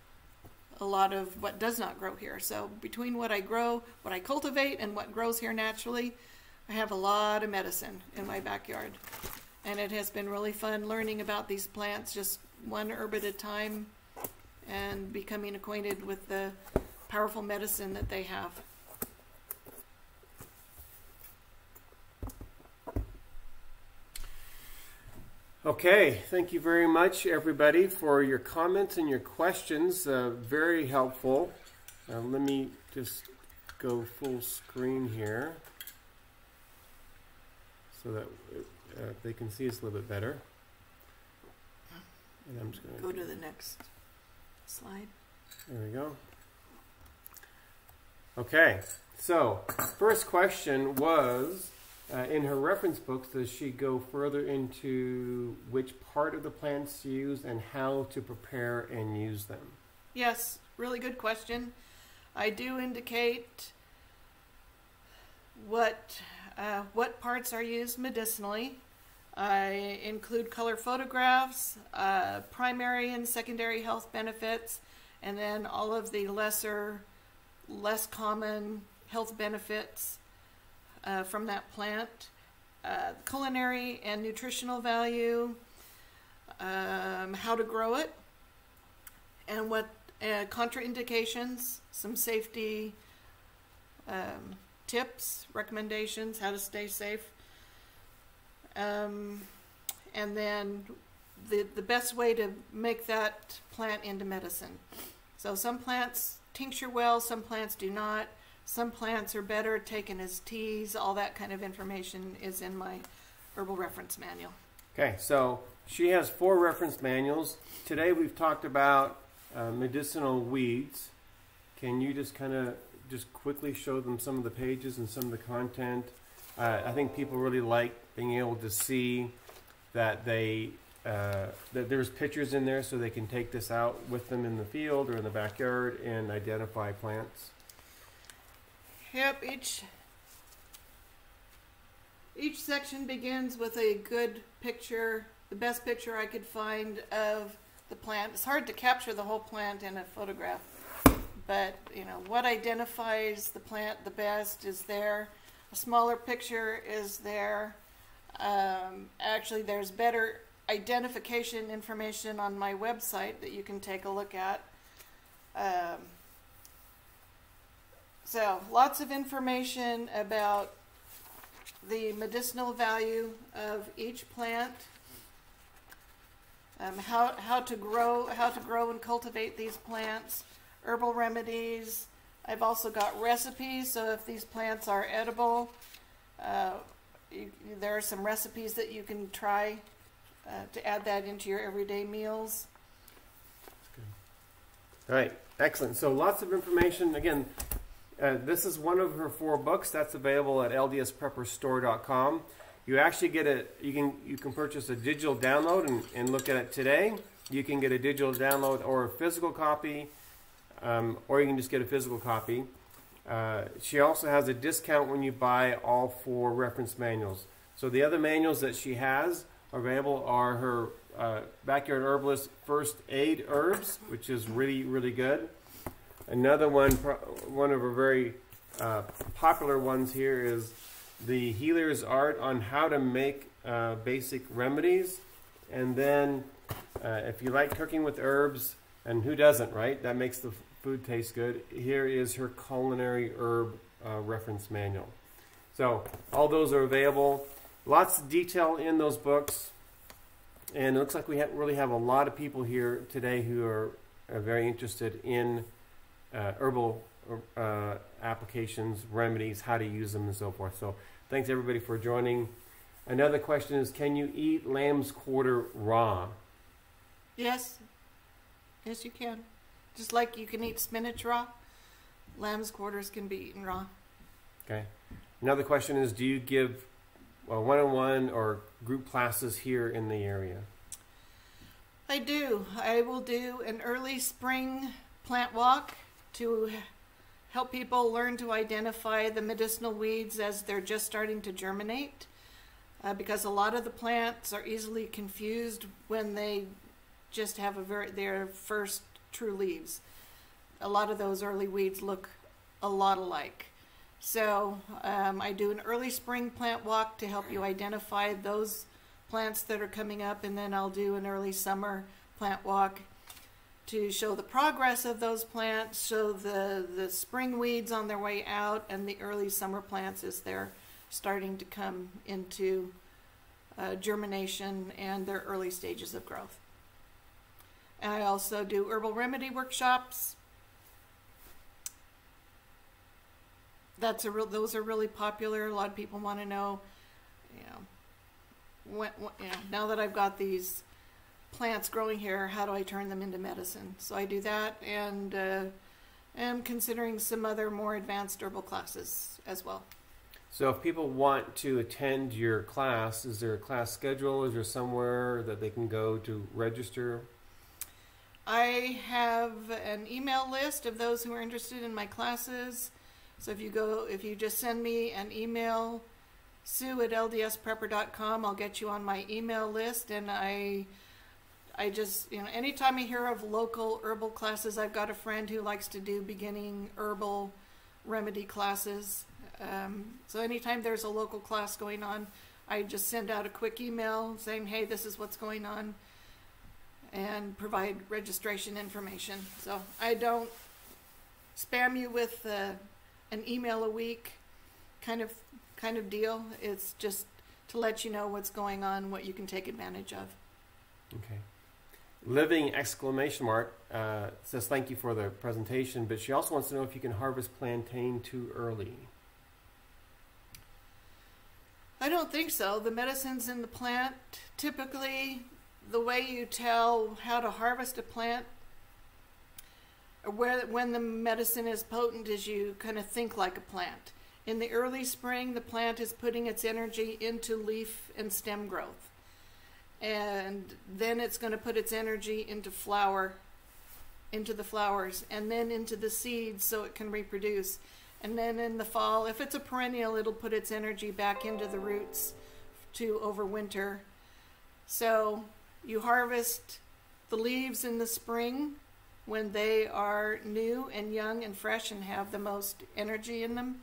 a lot of what does not grow here. So between what I grow, what I cultivate, and what grows here naturally, I have a lot of medicine in my backyard. And it has been really fun learning about these plants just one herb at a time and becoming acquainted with the powerful medicine that they have. Okay, thank you very much, everybody, for your comments and your questions. Uh, very helpful. Uh, let me just go full screen here so that uh, they can see us a little bit better. And I'm just going Go to the next slide. There we go. Okay, so first question was uh, in her reference books, does she go further into which part of the plants to use and how to prepare and use them? Yes, really good question. I do indicate what uh, what parts are used medicinally. I include color photographs, uh, primary and secondary health benefits, and then all of the lesser, less common health benefits uh, from that plant, uh, culinary and nutritional value, um, how to grow it, and what uh, contraindications, some safety um, tips, recommendations, how to stay safe, um, and then the the best way to make that plant into medicine. So some plants tincture well, some plants do not. Some plants are better taken as teas. All that kind of information is in my herbal reference manual. Okay, so she has four reference manuals. Today we've talked about uh, medicinal weeds. Can you just kind of just quickly show them some of the pages and some of the content? Uh, I think people really like being able to see that they uh, that there's pictures in there so they can take this out with them in the field or in the backyard and identify plants. Yep, each each section begins with a good picture, the best picture I could find of the plant. It's hard to capture the whole plant in a photograph, but you know what identifies the plant the best is there. A smaller picture is there. Um, actually, there's better identification information on my website that you can take a look at. Um, so, lots of information about the medicinal value of each plant, um, how, how to grow, how to grow and cultivate these plants, herbal remedies. I've also got recipes, so if these plants are edible, uh, you, there are some recipes that you can try uh, to add that into your everyday meals. All right, excellent. So lots of information. Again, uh, this is one of her four books that's available at ldsprepperstore.com. You actually get a you can you can purchase a digital download and, and look at it today. You can get a digital download or a physical copy, um, or you can just get a physical copy. Uh, she also has a discount when you buy all four reference manuals. So the other manuals that she has available are her uh, Backyard Herbalist First Aid Herbs, which is really really good. Another one, one of our very uh, popular ones here is the Healer's Art on how to make uh, basic remedies. And then, uh, if you like cooking with herbs, and who doesn't, right? That makes the food taste good. Here is her culinary herb uh, reference manual. So, all those are available. Lots of detail in those books. And it looks like we really have a lot of people here today who are, are very interested in uh, herbal uh, applications, remedies, how to use them, and so forth. So, thanks everybody for joining. Another question is Can you eat lamb's quarter raw? Yes. Yes, you can. Just like you can eat spinach raw, lamb's quarters can be eaten raw. Okay. Another question is Do you give one on one or group classes here in the area? I do. I will do an early spring plant walk to help people learn to identify the medicinal weeds as they're just starting to germinate. Uh, because a lot of the plants are easily confused when they just have a very their first true leaves. A lot of those early weeds look a lot alike. So um, I do an early spring plant walk to help you identify those plants that are coming up, and then I'll do an early summer plant walk to show the progress of those plants, show the, the spring weeds on their way out, and the early summer plants as they're starting to come into uh, germination and their early stages of growth. And I also do herbal remedy workshops. That's a real; those are really popular. A lot of people want to know, you know, when, when, you know, now that I've got these plants growing here, how do I turn them into medicine? So I do that, and uh, am considering some other more advanced herbal classes as well. So if people want to attend your class, is there a class schedule? Is there somewhere that they can go to register? I have an email list of those who are interested in my classes. So if you go, if you just send me an email, sue at ldsprepper.com, I'll get you on my email list. And I, I just, you know, anytime I hear of local herbal classes, I've got a friend who likes to do beginning herbal remedy classes. Um, so anytime there's a local class going on, I just send out a quick email saying, hey, this is what's going on, and provide registration information. So I don't spam you with uh, an email a week kind of kind of deal. It's just to let you know what's going on, what you can take advantage of. Okay. Living exclamation mark uh, says thank you for the presentation, but she also wants to know if you can harvest plantain too early. I don't think so. The medicines in the plant, typically, the way you tell how to harvest a plant, or where when the medicine is potent, is you kind of think like a plant. In the early spring, the plant is putting its energy into leaf and stem growth. And then it's going to put its energy into flower, into the flowers, and then into the seeds so it can reproduce. And then in the fall, if it's a perennial, it'll put its energy back into the roots to overwinter. So you harvest the leaves in the spring when they are new and young and fresh and have the most energy in them.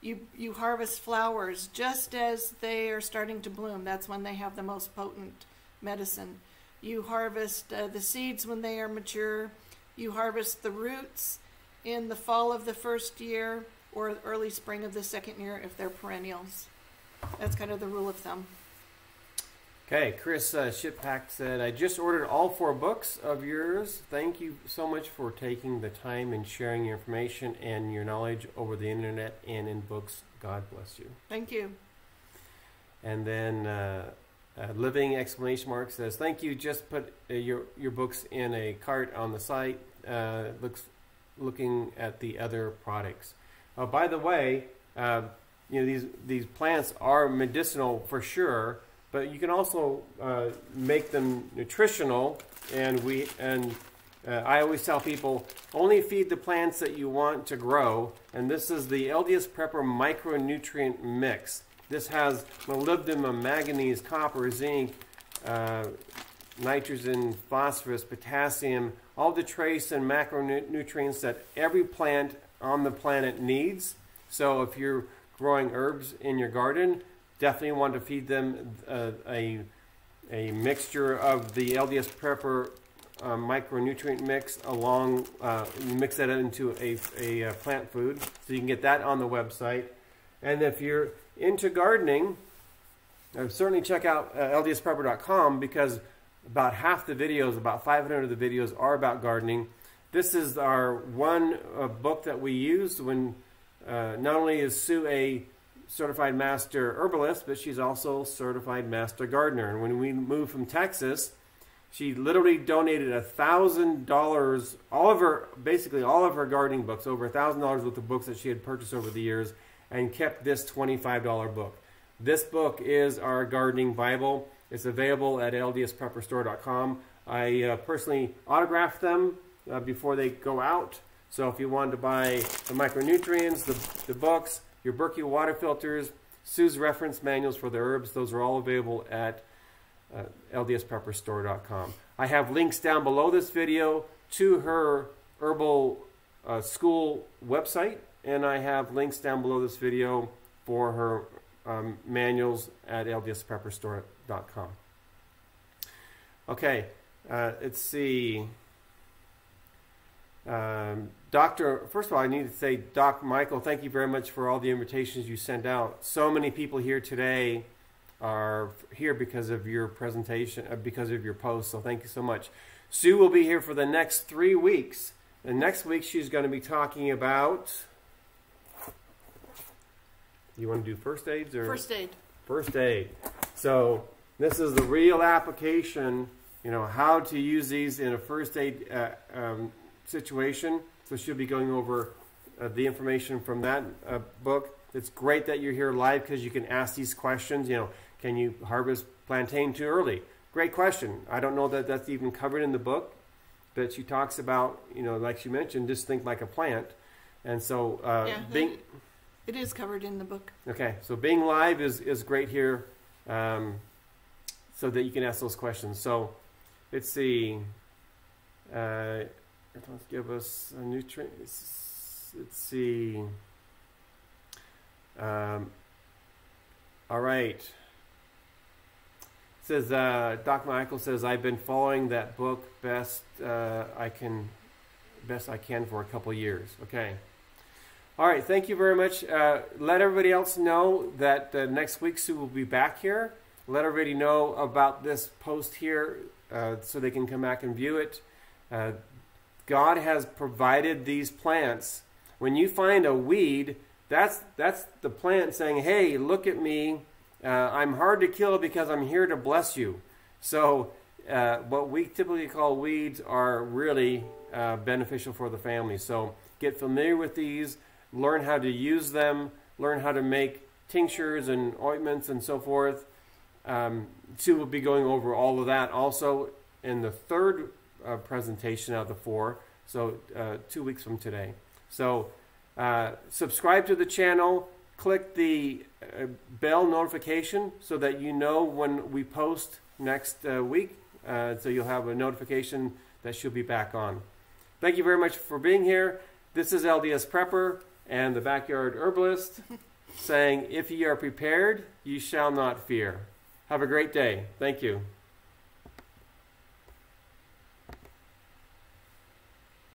You, you harvest flowers just as they are starting to bloom. That's when they have the most potent medicine. You harvest uh, the seeds when they are mature. You harvest the roots in the fall of the first year or early spring of the second year if they're perennials. That's kind of the rule of thumb. Okay, Chris uh, Shippack said, I just ordered all four books of yours. Thank you so much for taking the time and sharing your information and your knowledge over the internet and in books. God bless you. Thank you. And then uh, uh, Living Exclamation Mark says, Thank you. Just put uh, your, your books in a cart on the site. Uh, looks Looking at the other products. Uh, by the way, uh, you know these these plants are medicinal for sure, but you can also uh, make them nutritional. And we and uh, I always tell people only feed the plants that you want to grow. And this is the LDS Prepper micronutrient mix. This has molybdenum, manganese, copper, zinc, uh, nitrogen, phosphorus, potassium, all the trace and macronutrients that every plant on the planet needs. So if you're growing herbs in your garden, definitely want to feed them uh, a, a mixture of the LDS Prepper uh, micronutrient mix along, uh, mix that into a, a, a, plant food. So you can get that on the website. And if you're into gardening, uh, certainly check out uh, ldsprepper.com because about half the videos, about 500 of the videos are about gardening. This is our one uh, book that we used when uh, not only is Sue a certified master herbalist, but she's also certified master gardener. And when we moved from Texas, she literally donated a thousand dollars, all of her, basically all of her gardening books, over a thousand dollars worth of books that she had purchased over the years, and kept this $25 book. This book is our gardening Bible. It's available at ldsprepperstore.com. I uh, personally autograph them uh, before they go out. So if you wanted to buy the micronutrients, the, the books, your Berkey water filters, Sue's reference manuals for the herbs, those are all available at uh, ldsprepperstore.com. I have links down below this video to her herbal uh, school website, and I have links down below this video for her um, manuals at ldsprepperstore.com. Okay, uh, let's see. Um, Doctor, first of all, I need to say, Doc Michael, thank you very much for all the invitations you sent out. So many people here today are here because of your presentation, uh, because of your post. So thank you so much. Sue will be here for the next three weeks. And next week she's going to be talking about. You want to do first aids or First aid. first aid? So this is the real application. You know how to use these in a first aid uh, um, situation. So she'll be going over uh, the information from that uh, book. It's great that you're here live because you can ask these questions. You know, can you harvest plantain too early? Great question. I don't know that that's even covered in the book, but she talks about, you know, like she mentioned, just think like a plant. And so, uh, Yeah, being It is covered in the book. okay, so being live is is great here, um, so that you can ask those questions. So, let's see. Uh, let's give us a nutrient. Let's see. Um, all right. says uh, Doc Michael says I've been following that book best uh, I can best I can for a couple years. Okay. All right. Thank you very much. Uh, let everybody else know that uh, next week Sue will be back here. Let everybody know about this post here uh, so they can come back and view it. Uh, God has provided these plants. When you find a weed, that's that's the plant saying, "Hey, look at me. Uh, I'm hard to kill because I'm here to bless you." So, uh, what we typically call weeds are really beneficial for the family. So, get familiar with these, learn how to use them, learn how to make tinctures and ointments and so forth. Um, Sue will be going over all of that also in the third uh, presentation out of the four. So, uh, two weeks from today. So, uh, subscribe to the channel, click the uh, bell notification so that you know when we post next uh, week. Uh, so you'll have a notification that she'll be back on. Thank you very much for being here. This is LDS Prepper and the Backyard Herbalist saying, If ye are prepared, ye shall not fear. Have a great day. Thank you.